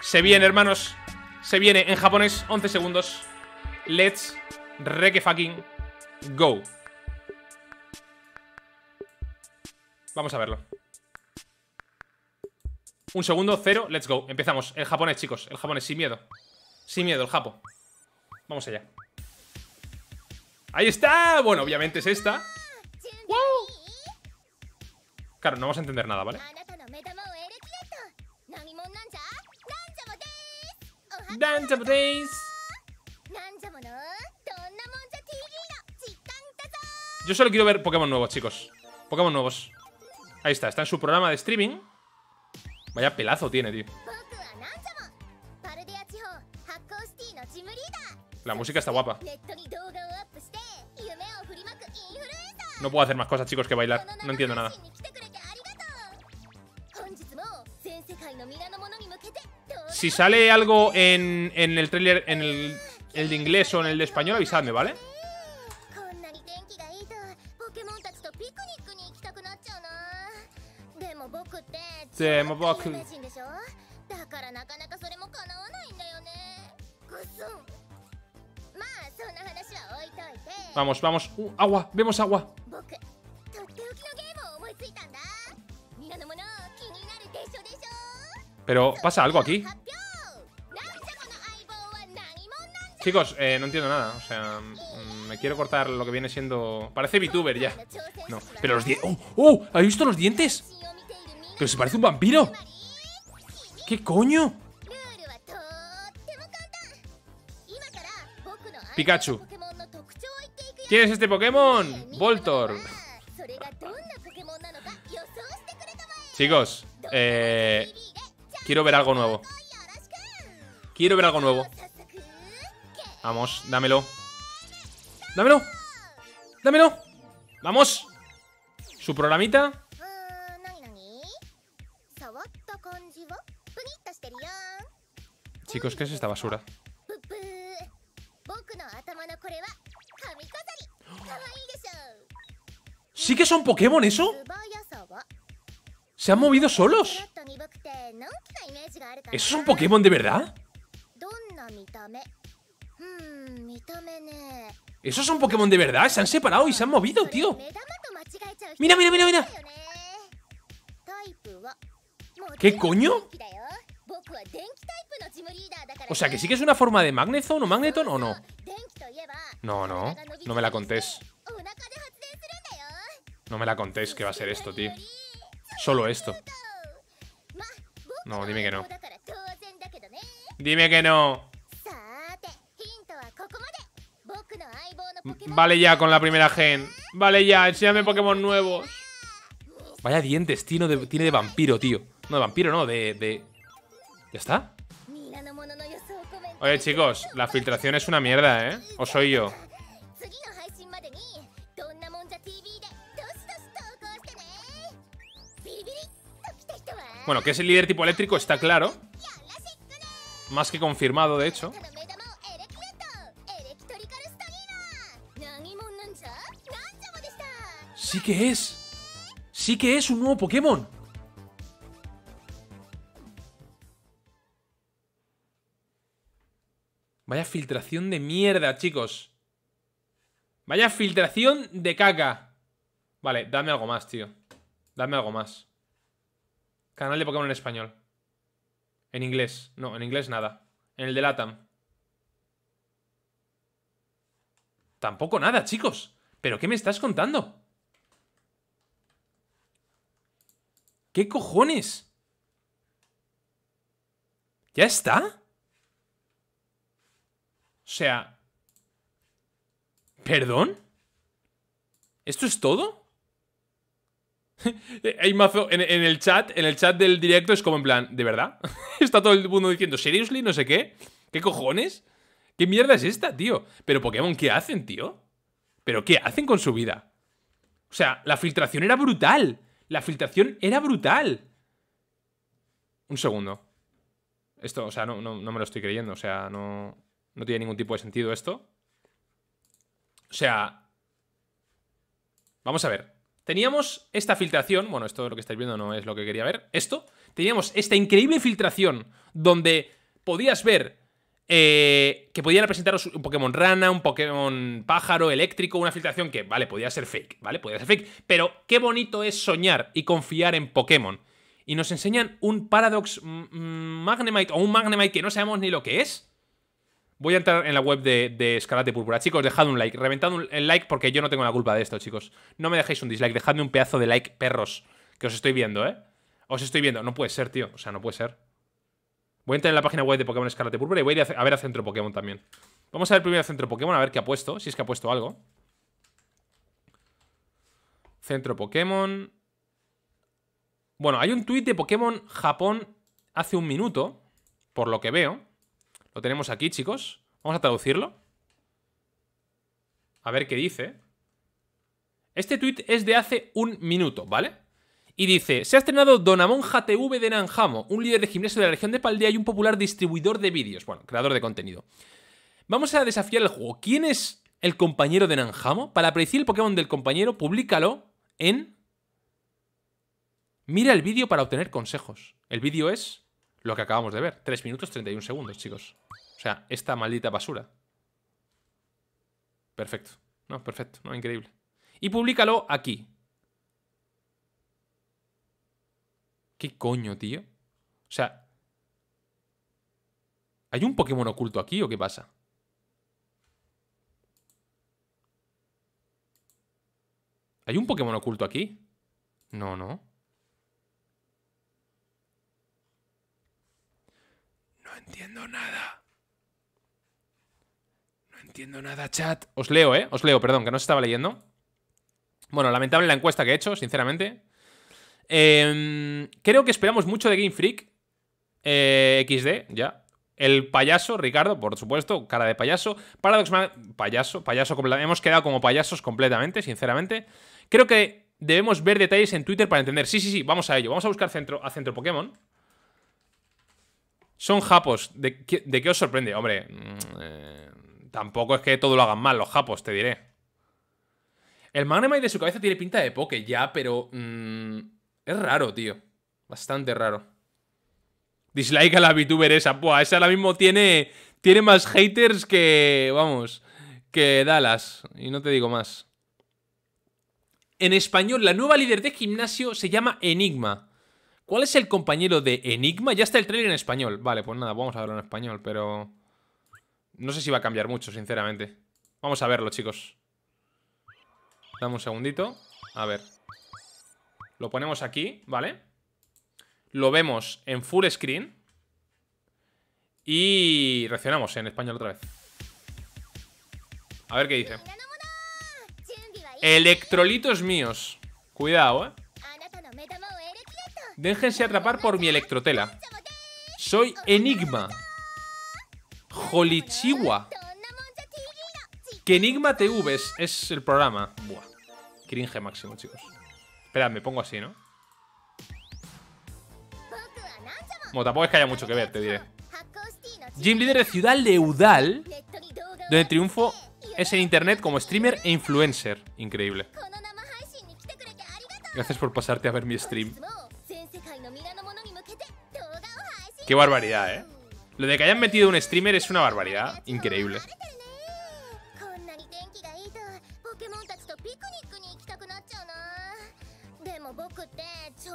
Se viene, hermanos. Se viene en japonés, 11 segundos. Let's reke fucking go. Vamos a verlo. Un segundo, cero, let's go. Empezamos. El japonés, chicos. El japonés, sin miedo. Sin miedo, el japo. Vamos allá. ¡Ahí está! Bueno, obviamente es esta. Claro, no vamos a entender nada, ¿vale? Yo solo quiero ver Pokémon nuevos, chicos Pokémon nuevos Ahí está, está en su programa de streaming Vaya pelazo tiene, tío La música está guapa No puedo hacer más cosas, chicos, que bailar. No entiendo nada. Si sale algo en, en el trailer, en el, el de inglés o en el de español, avisadme, ¿vale? Vamos, vamos. Uh, agua, vemos agua. Pero pasa algo aquí. Chicos, eh, no entiendo nada. O sea, mm, me quiero cortar lo que viene siendo... Parece VTuber ya. No, pero los dientes... ¡Oh! ¡Oh! ¿Has visto los dientes? Pero se parece un vampiro. ¿Qué coño? Pikachu. ¿Quién es este Pokémon? Voltor. Chicos, eh, quiero ver algo nuevo. Quiero ver algo nuevo. Vamos, dámelo. ¡Dámelo! ¡Dámelo! ¡Vamos! ¿Su programita? Chicos, ¿qué es esta basura? ¿Sí que son Pokémon eso? ¿Se han movido solos? ¿Eso es un Pokémon de verdad? ¿Esos son Pokémon de verdad? Se han separado y se han movido, tío Mira, mira, mira, mira ¿Qué coño? O sea, que sí que es una forma de Magneton o Magneton o no No, no, no me la contés. No me la contés que va a ser esto, tío. Solo esto. No, dime que no. Dime que no. Vale ya con la primera gen. Vale ya, enséñame Pokémon nuevos Vaya. Dientes, tío, de, tiene de vampiro, tío. No, de vampiro, no, de... de... ¿Ya está? Oye, chicos, la filtración es una mierda, ¿eh? ¿O soy yo? Bueno, que es el líder tipo eléctrico está claro Más que confirmado, de hecho Sí que es Sí que es un nuevo Pokémon Vaya filtración de mierda, chicos. Vaya filtración de caca. Vale, dame algo más, tío. Dame algo más. Canal de Pokémon en español. En inglés. No, en inglés nada. En el de Latam. Tampoco nada, chicos. ¿Pero qué me estás contando? ¿Qué cojones? ¿Ya está? O sea... ¿Perdón? ¿Esto es todo? Hay mazo en, el chat, en el chat del directo es como en plan, ¿de verdad? Está todo el mundo diciendo, ¿seriously? No sé qué. ¿Qué cojones? ¿Qué mierda es esta, tío? Pero Pokémon, ¿qué hacen, tío? ¿Pero qué hacen con su vida? O sea, la filtración era brutal. La filtración era brutal. Un segundo. Esto, o sea, no, no me lo estoy creyendo. O sea, no... No tiene ningún tipo de sentido esto. O sea... Vamos a ver. Teníamos esta filtración, bueno, esto lo que estáis viendo no es lo que quería ver, esto, teníamos esta increíble filtración donde podías ver eh, que podían presentaros un Pokémon rana, un Pokémon pájaro, eléctrico, una filtración que, vale, podía ser fake, ¿vale? Podía ser fake, pero qué bonito es soñar y confiar en Pokémon. Y nos enseñan un Paradox Magnemite o un Magnemite que no sabemos ni lo que es. Voy a entrar en la web de, de Púrpura. Chicos, dejad un like. Reventad el like porque yo no tengo la culpa de esto, chicos. No me dejéis un dislike. Dejadme un pedazo de like, perros. Que os estoy viendo, ¿eh? Os estoy viendo. No puede ser, tío. O sea, no puede ser. Voy a entrar en la página web de Pokémon Escarlate Púrpura y voy a ir a, ver a Centro Pokémon también. Vamos a ver primero a Centro Pokémon, a ver qué ha puesto. Si es que ha puesto algo. Centro Pokémon. Bueno, hay un tuit de Pokémon Japón hace un minuto, por lo que veo. Lo tenemos aquí, chicos. Vamos a traducirlo. A ver qué dice. Este tweet es de hace un minuto, ¿vale? Y dice, se ha estrenado Donamon TV de Nanjamo, un líder de gimnasio de la región de Paldea y un popular distribuidor de vídeos, bueno, creador de contenido. Vamos a desafiar el juego. ¿Quién es el compañero de Nanjamo? Para predecir el Pokémon del compañero, públicalo en... Mira el vídeo para obtener consejos. El vídeo es lo que acabamos de ver. 3 minutos 31 segundos, chicos. O sea, esta maldita basura. Perfecto. No, perfecto. No, increíble. Y públicalo aquí. ¿Qué coño, tío? O sea... ¿Hay un Pokémon oculto aquí o qué pasa? ¿Hay un Pokémon oculto aquí? No, no. Entiendo nada. No entiendo nada, chat. Os leo, ¿eh? Os leo, perdón, que no se estaba leyendo. Bueno, lamentable la encuesta que he hecho, sinceramente. Em, creo que esperamos mucho de Game Freak. Eh, XD, ya. El payaso, Ricardo, por supuesto, cara de payaso. Paradox payaso, payaso Hemos quedado como payasos completamente, sinceramente. Creo que debemos ver detalles en Twitter para entender. Sí, sí, sí, vamos a ello. Vamos a buscar centro, a Centro Pokémon. Son japos. ¿De qué, os sorprende? Hombre, mm, eh, tampoco es que todo lo hagan mal los japos, te diré. El Magnemite de su cabeza tiene pinta de poke, ya, pero... Mm, es raro, tío. Bastante raro. Dislike a la VTuber esa. Buah, esa ahora mismo tiene, tiene más haters que... Vamos, que Dallas. Y no te digo más. En español, la nueva líder de gimnasio se llama Enigma. ¿Cuál es el compañero de Enigma? Ya está el trailer en español. Vale, pues nada, vamos a verlo en español, pero... No sé si va a cambiar mucho, sinceramente. Vamos a verlo, chicos. Dame un segundito. A ver. Lo ponemos aquí, ¿vale? Lo vemos en full screen. Y reaccionamos en español otra vez. A ver qué dice. Electrolitos míos. Cuidado, ¿eh? Déjense atrapar por mi electrotela. Soy Enigma. Jolichiwa. Que Enigma TV es, es el programa. Buah. Cringe máximo, chicos. Espera, me pongo así, ¿no? Bueno, tampoco es que haya mucho que ver, te diré. Gym Leader de Ciudad Leudal, donde triunfo es en internet como streamer e influencer. Increíble. Gracias por pasarte a ver mi stream. Qué barbaridad, ¿eh? Lo de que hayan metido un streamer es una barbaridad. Increíble.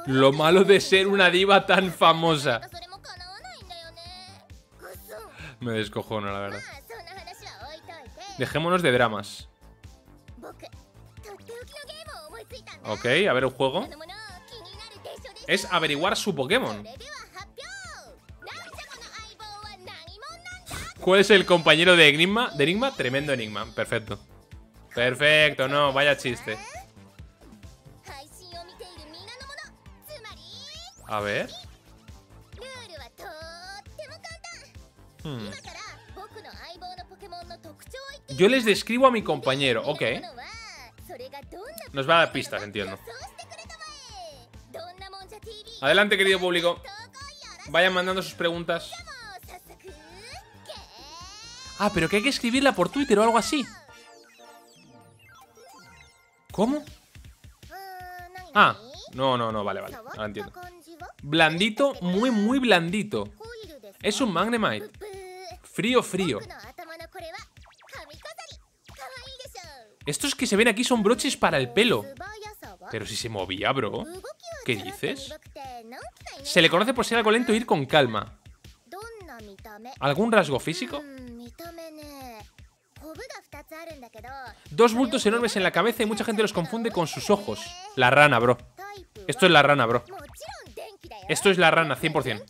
Lo malo de ser una diva tan famosa. Me descojono, la verdad. Dejémonos de dramas. Ok, a ver un juego. Es averiguar su Pokémon. ¿Cuál es el compañero de Enigma? ¿De Enigma? Tremendo Enigma. Perfecto. Perfecto, no, vaya chiste. A ver. Hmm. Yo les describo a mi compañero, ok. Nos va a dar pistas, entiendo. Adelante, querido público. Vayan mandando sus preguntas. Ah, pero que hay que escribirla por Twitter o algo así. ¿Cómo? Ah, no, no, no, vale, vale. Entiendo. Blandito, muy, muy blandito. Es un Magnemite. Frío, frío. Estos que se ven aquí son broches para el pelo. Pero si se movía, bro. ¿Qué dices? Se le conoce por ser algo lento e ir con calma. ¿Algún rasgo físico? Dos bultos enormes en la cabeza y mucha gente los confunde con sus ojos. La rana, bro. Esto es la rana, bro. Esto es la rana, 100%.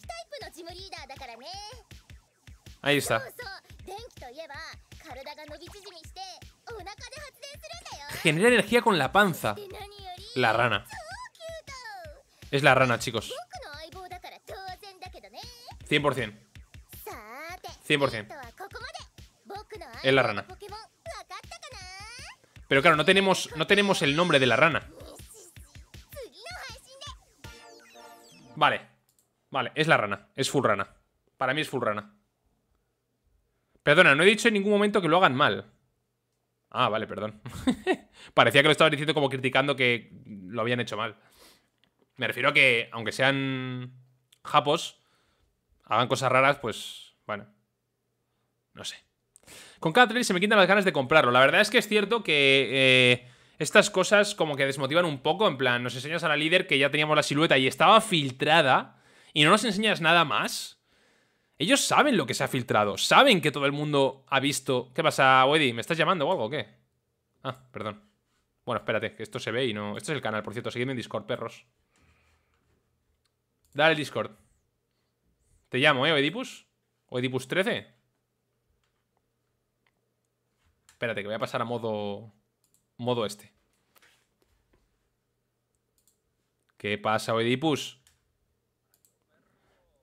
Ahí está. Genera energía con la panza. La rana. Es la rana, chicos. 100%. 100%. Es la rana. Pero claro, no tenemos, no tenemos el nombre de la rana. Vale. Vale, es la rana. Es full rana. Para mí es full rana. Perdona, no he dicho en ningún momento que lo hagan mal. Ah, vale, perdón. Parecía que lo estabas diciendo como criticando que lo habían hecho mal. Me refiero a que, aunque sean japos, hagan cosas raras, pues, bueno. No sé. Con cada trailer se me quitan las ganas de comprarlo. La verdad es que es cierto que eh, estas cosas como que desmotivan un poco. En plan, nos enseñas a la líder que ya teníamos la silueta y estaba filtrada y no nos enseñas nada más. Ellos saben lo que se ha filtrado. Saben que todo el mundo ha visto... ¿Qué pasa, Weddy? ¿Me estás llamando o algo o qué? Ah, perdón. Bueno, espérate, que esto se ve y no... Este es el canal, por cierto. Seguidme en Discord, perros. Dale Discord. Te llamo, ¿eh, Oedipus? ¿Oedipus 13? Espérate, que voy a pasar a modo... Modo este. ¿Qué pasa, Oedipus?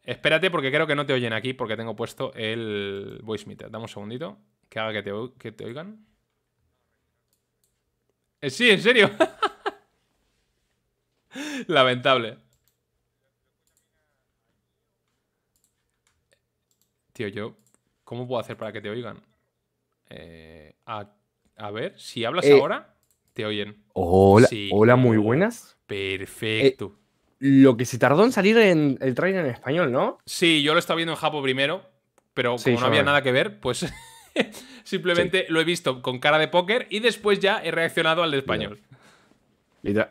Espérate porque creo que no te oyen aquí porque tengo puesto el voice meter. Dame un segundito. Que haga que te, que te oigan. Eh, sí, en serio. Lamentable. Tío, yo... ¿Cómo puedo hacer para que te oigan? Eh, a, ver, si hablas eh, ahora, te oyen. Hola, hola, muy buenas. Perfecto. Eh, lo que se tardó en salir en el trailer en español, ¿no? Sí, yo lo estaba viendo en Japo primero, pero como no había nada que ver, pues simplemente lo he visto con cara de póker y después ya he reaccionado al de español.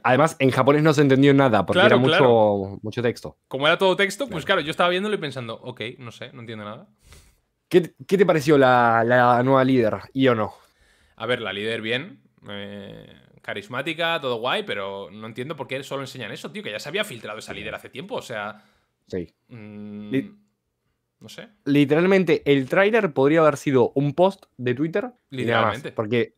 Además, en japonés no se entendió nada porque era mucho, mucho texto. Como era todo texto, pues claro, yo estaba viéndolo y pensando, ok, no sé, no entiendo nada. ¿Qué, te pareció la, nueva líder? ¿Y o no? A ver, la líder bien. Eh, carismática, todo guay, pero no entiendo por qué solo enseñan eso, tío. Que ya se había filtrado esa líder hace tiempo, o sea. Sí. Mm, no sé. Literalmente, el trailer podría haber sido un post de Twitter. Literalmente. porque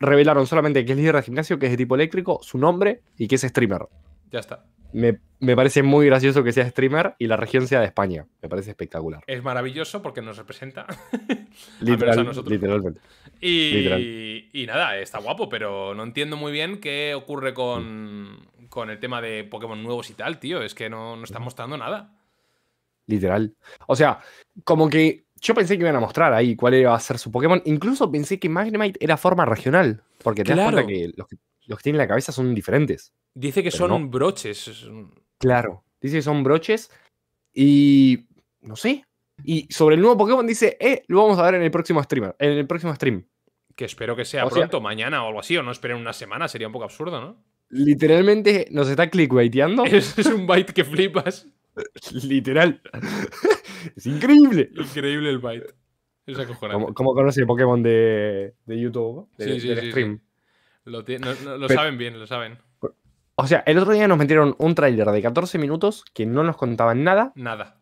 revelaron solamente que es líder de gimnasio, que es de tipo eléctrico, su nombre y que es streamer. Ya está me, parece muy gracioso que sea streamer y la región sea de España. Me parece espectacular. Es maravilloso porque nos representa. literalmente. Y, y, nada, está guapo, pero no entiendo muy bien qué ocurre con, con el tema de Pokémon nuevos y tal, tío. Es que no, no están mostrando nada. Literal. O sea, como que yo pensé que iban a mostrar ahí cuál iba a ser su Pokémon. Incluso pensé que Magnemite era forma regional. Porque te das cuenta que los, que los que tienen la cabeza son diferentes. Dice que son broches. Claro, dice que son broches y no sé, Y sobre el nuevo Pokémon dice, eh, lo vamos a ver en el próximo streamer, en el próximo stream. Que espero que sea pronto, mañana o algo así, o no esperen una semana, sería un poco absurdo, ¿no? Literalmente nos está clickbaiteando. Es, es un byte que flipas. Literal. es increíble. Increíble el byte. Es acojonante. ¿Cómo, conoce el Pokémon de, de YouTube? sí, sí, sí, stream. Lo, lo saben bien, lo saben. O sea, el otro día nos metieron un tráiler de 14 minutos que no nos contaban nada. Nada.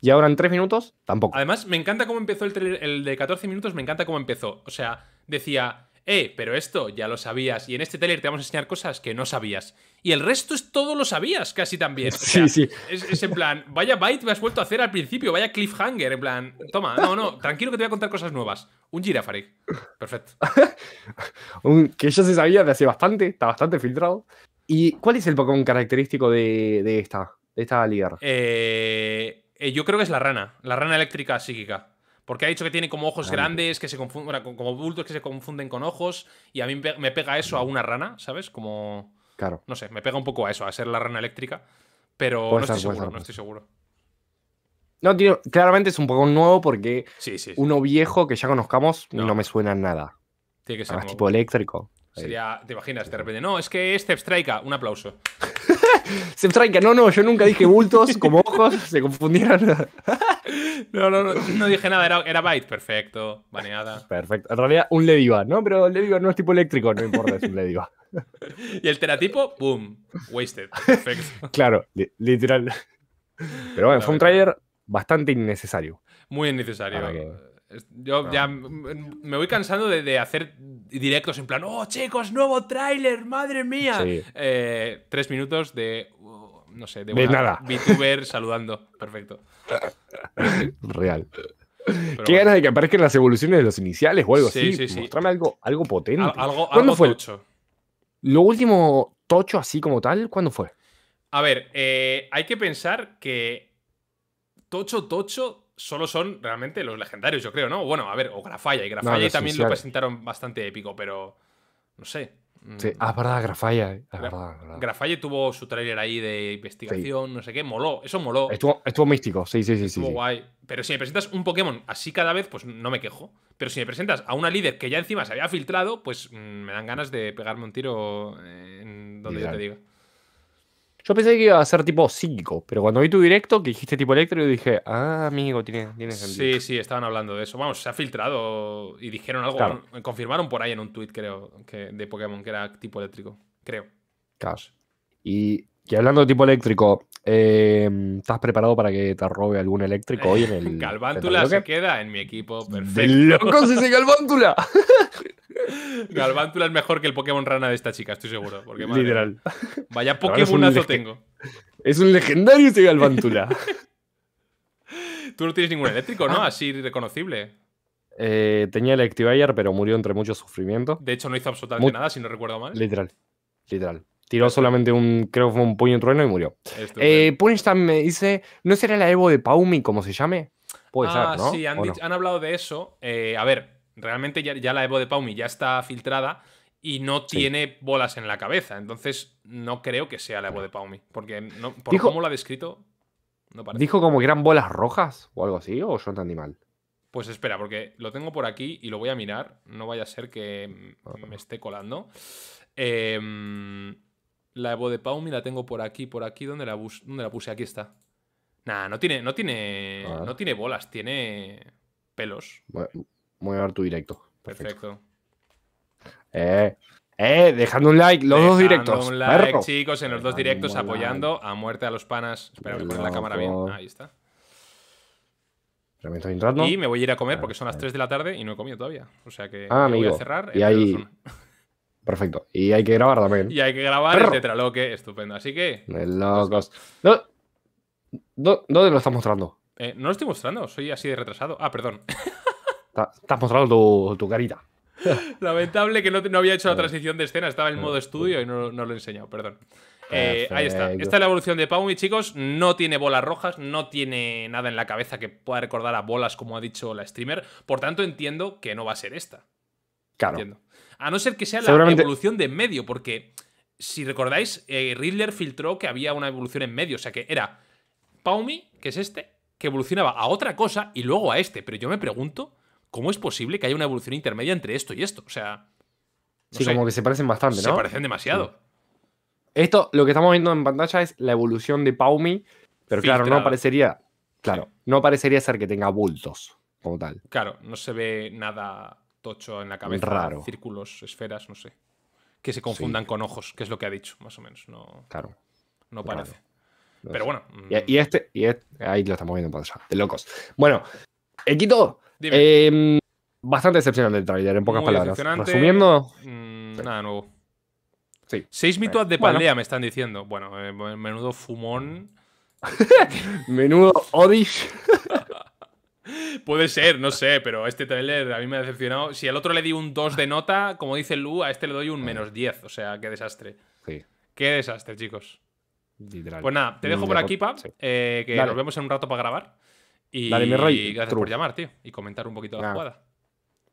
Y ahora en 3 minutos, tampoco. Además, me encanta cómo empezó el trailer, el de 14 minutos, me encanta cómo empezó. O sea, decía, eh, pero esto ya lo sabías. Y en este trailer te vamos a enseñar cosas que no sabías. Y el resto es todo lo sabías, casi también. sí, sí. Es, en plan, vaya byte me has vuelto a hacer al principio, vaya cliffhanger. En plan, toma, no, no, tranquilo que te voy a contar cosas nuevas. Un Girafari. Perfecto. que ya se sabía de hace bastante, está bastante filtrado. ¿Y cuál es el Pokémon característico de, esta, de esta liga? Eh, eh, yo creo que es la rana, la rana eléctrica psíquica. Porque ha dicho que tiene como ojos grandes, que se confunden, como bultos que se confunden con ojos. Y a mí me pega eso a una rana, ¿sabes? Como. Claro. No sé, me pega un poco a eso, a ser la rana eléctrica. Pero no estoy seguro, no estoy seguro. No, tío, claramente es un poco nuevo porque sí, sí, uno viejo que ya conozcamos no, me suena nada. Tiene que ser. Más tipo eléctrico. Sería, te imaginas, de repente, no, es que este Strike, un aplauso. Strike, no, no, yo nunca dije bultos como ojos, se confundieron. no, no, no, no dije nada, era, era Byte, perfecto, baneada. Perfecto, en realidad un Ladybug, ¿no? Pero Ladybug no es tipo eléctrico, no importa, es un Ladybug. y el teratipo, boom, wasted, perfecto. claro, literal. Pero bueno, fue un trailer bastante innecesario. Muy innecesario. Yo ya me voy cansando de, hacer directos en plan, oh chicos, nuevo tráiler, madre mía. Eh, tres minutos de, uh, no sé, de, nada. VTuber saludando. Perfecto. Real. Qué ganas de que aparezcan las evoluciones de los iniciales o algo así. Sí, Mostrame algo, algo potente. algo, ¿Cuándo fue? Tocho. Lo último tocho así como tal, ¿cuándo fue? A ver, eh, hay que pensar que tocho, tocho solo son realmente los legendarios, yo creo, ¿no? Bueno, a ver, o Grafaya. Y Grafaya también lo presentaron bastante épico, pero no sé. Sí, ah, verdad, Grafaya. Es verdad, Grafaya tuvo su trailer ahí de investigación, no sé qué, moló, eso moló. Estuvo, estuvo místico, sí, sí, sí. Estuvo sí, guay. Pero si me presentas un Pokémon así cada vez, pues no me quejo. Pero si me presentas a una líder que ya encima se había filtrado, pues mm, me dan ganas de pegarme un tiro en donde yo te diga. Yo pensé que iba a ser tipo psíquico, pero cuando vi tu directo que dijiste tipo eléctrico, dije, ah, amigo, tiene, tiene sentido. Sí, sí, estaban hablando de eso. Vamos, se ha filtrado y dijeron algo, confirmaron por ahí en un tweet, creo, que, de Pokémon, que era tipo eléctrico. Creo. Claro. Y, hablando de tipo eléctrico, eh, ¿estás preparado para que te robe algún eléctrico hoy en el. Galvántula se queda en mi equipo, perfecto. ¡Loco ese Galvántula! Galvántula es mejor que el Pokémon rana de esta chica, estoy seguro. Porque, Literal. Vaya Pokémonazo tengo. Es un legendario ese Galvántula. Tú no tienes ningún eléctrico, ¿no? Así reconocible. Eh, tenía el pero murió entre mucho sufrimiento. De hecho, no hizo absolutamente nada, si no recuerdo mal. Literal. Literal. Tiró solamente un, creo que fue un puño en trueno y murió. Eh, me dice, ¿no será la Evo de Paumi como se llame? Puede ah, ser, ¿no? Sí, han, hablado de eso. Eh, a ver, realmente ya, la Evo de Paumi ya está filtrada y no tiene bolas en la cabeza. Entonces, no creo que sea la Evo de Paumi. Porque no, por cómo lo ha descrito, no parece. ¿Dijo como que eran bolas rojas o algo así? ¿O yo entendí mal? Pues espera, porque lo tengo por aquí y lo voy a mirar. No vaya a ser que me esté colando. Em, la Evo de Paumi la tengo por aquí, por aquí. ¿Dónde la, la puse? Aquí está. Nah, no tiene, no tiene, no tiene bolas, tiene pelos. Voy a ver tu directo. Perfecto. Eh, eh, dejando un like, los dos directos. un like, chicos, en los dos directos apoyando a muerte a los panas. Espera, que la cámara bien. Ahí está. Y me voy a ir a comer porque son las 3 de la tarde y no he comido todavía. O sea que ah, voy a cerrar. Y ahí... Perfecto. Y hay que grabar también. Y hay que grabar el tetraloque. Estupendo. Así que. Locos. ¿Dónde lo estás mostrando? Eh, no lo estoy mostrando. Soy así de retrasado. Ah, perdón. Estás mostrando tu, carita. Lamentable que no, había hecho la transición de escena, estaba en modo estudio y no, lo he enseñado, perdón. Eh, ahí está. Esta es la evolución de Paumi, chicos. No tiene bolas rojas, no tiene nada en la cabeza que pueda recordar a bolas, como ha dicho la streamer. Por tanto, entiendo que no va a ser esta. Claro. A no ser que sea la evolución de medio, porque si recordáis, eh, Riddler filtró que había una evolución en medio. O sea que era Paumi, que es este, que evolucionaba a otra cosa y luego a este. Pero yo me pregunto, ¿cómo es posible que haya una evolución intermedia entre esto y esto? O sea. sí, como que se parecen bastante, ¿no? Se parecen demasiado. Esto, lo que estamos viendo en pantalla es la evolución de Paumi, pero claro, no parecería. Claro, no parecería ser que tenga bultos como tal. Claro, no se ve nada tocho en la cabeza. Raro. Círculos, esferas, no sé. Que se confundan con ojos, que es lo que ha dicho, más o menos. No, claro. No parece. Pero bueno. Y, este, y ahí lo estamos viendo en pantalla. De locos. Bueno, Equito. Eh, bastante decepcionante el trailer, en pocas palabras. Resumiendo. Mm, nada nuevo. Sí. Seis mitos de paldea me están diciendo. Bueno, eh, menudo fumón. menudo odish. Puede ser, no sé, pero este trailer a mí me ha decepcionado. Si al otro le di un 2 de nota, como dice Lu, a este le doy un menos 10. O sea, qué desastre. Sí. Qué desastre, chicos. Pues nada, te dejo por aquí, pa, eh, que nos vemos en un rato para grabar. Y Dale, mi rey. gracias por llamar, tío, y comentar un poquito la jugada.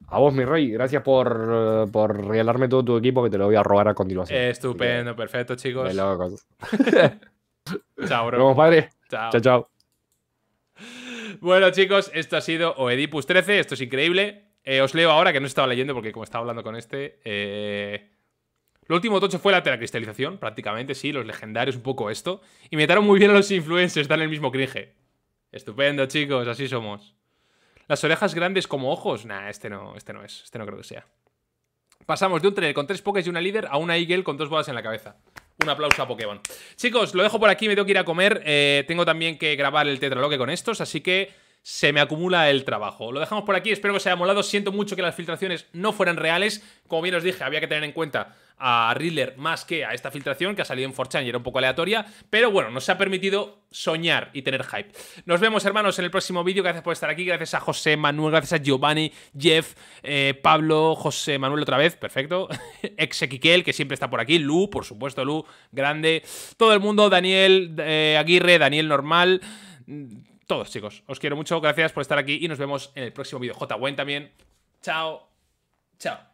A vos, mi rey, gracias por, por regalarme todo tu equipo que te lo voy a robar a continuación. Estupendo, perfecto, chicos. chao, bro. Nos vemos, padre. Chao. Chao, chao. Bueno, chicos, esto ha sido Oedipus 13. Esto es increíble. Eh, os leo ahora que no estaba leyendo porque, como estaba hablando con este. Eh, lo último tocho fue la teracristalización, prácticamente, sí, los legendarios, un poco esto. Y metaron muy bien a los influencers, en el mismo cringe. Estupendo, chicos, así somos. Las orejas grandes como ojos. Nah, este no, este no es. Este no creo que sea. Pasamos de un trailer con tres pokés y una líder a una Eagle con dos bolas en la cabeza. Un aplauso a Pokémon. Chicos, lo dejo por aquí, me tengo que ir a comer. Eh, tengo también que grabar el tetraloque con estos, así que se me acumula el trabajo. Lo dejamos por aquí, espero que os haya molado. Siento mucho que las filtraciones no fueran reales. Como bien os dije, había que tener en cuenta a Riddler más que a esta filtración que ha salido en 4chan y era un poco aleatoria. Pero bueno, nos ha permitido soñar y tener hype. Nos vemos, hermanos, en el próximo vídeo. Gracias por estar aquí. Gracias a José Manuel, gracias a Giovanni, Jeff, eh, Pablo, José Manuel otra vez. Perfecto. Exequiquel, que siempre está por aquí. Lu, por supuesto, Lu, grande. Todo el mundo, Daniel eh, Aguirre, Daniel Normal todos, chicos. Os quiero mucho, gracias por estar aquí y nos vemos en el próximo vídeo. J. también. Chao. Chao.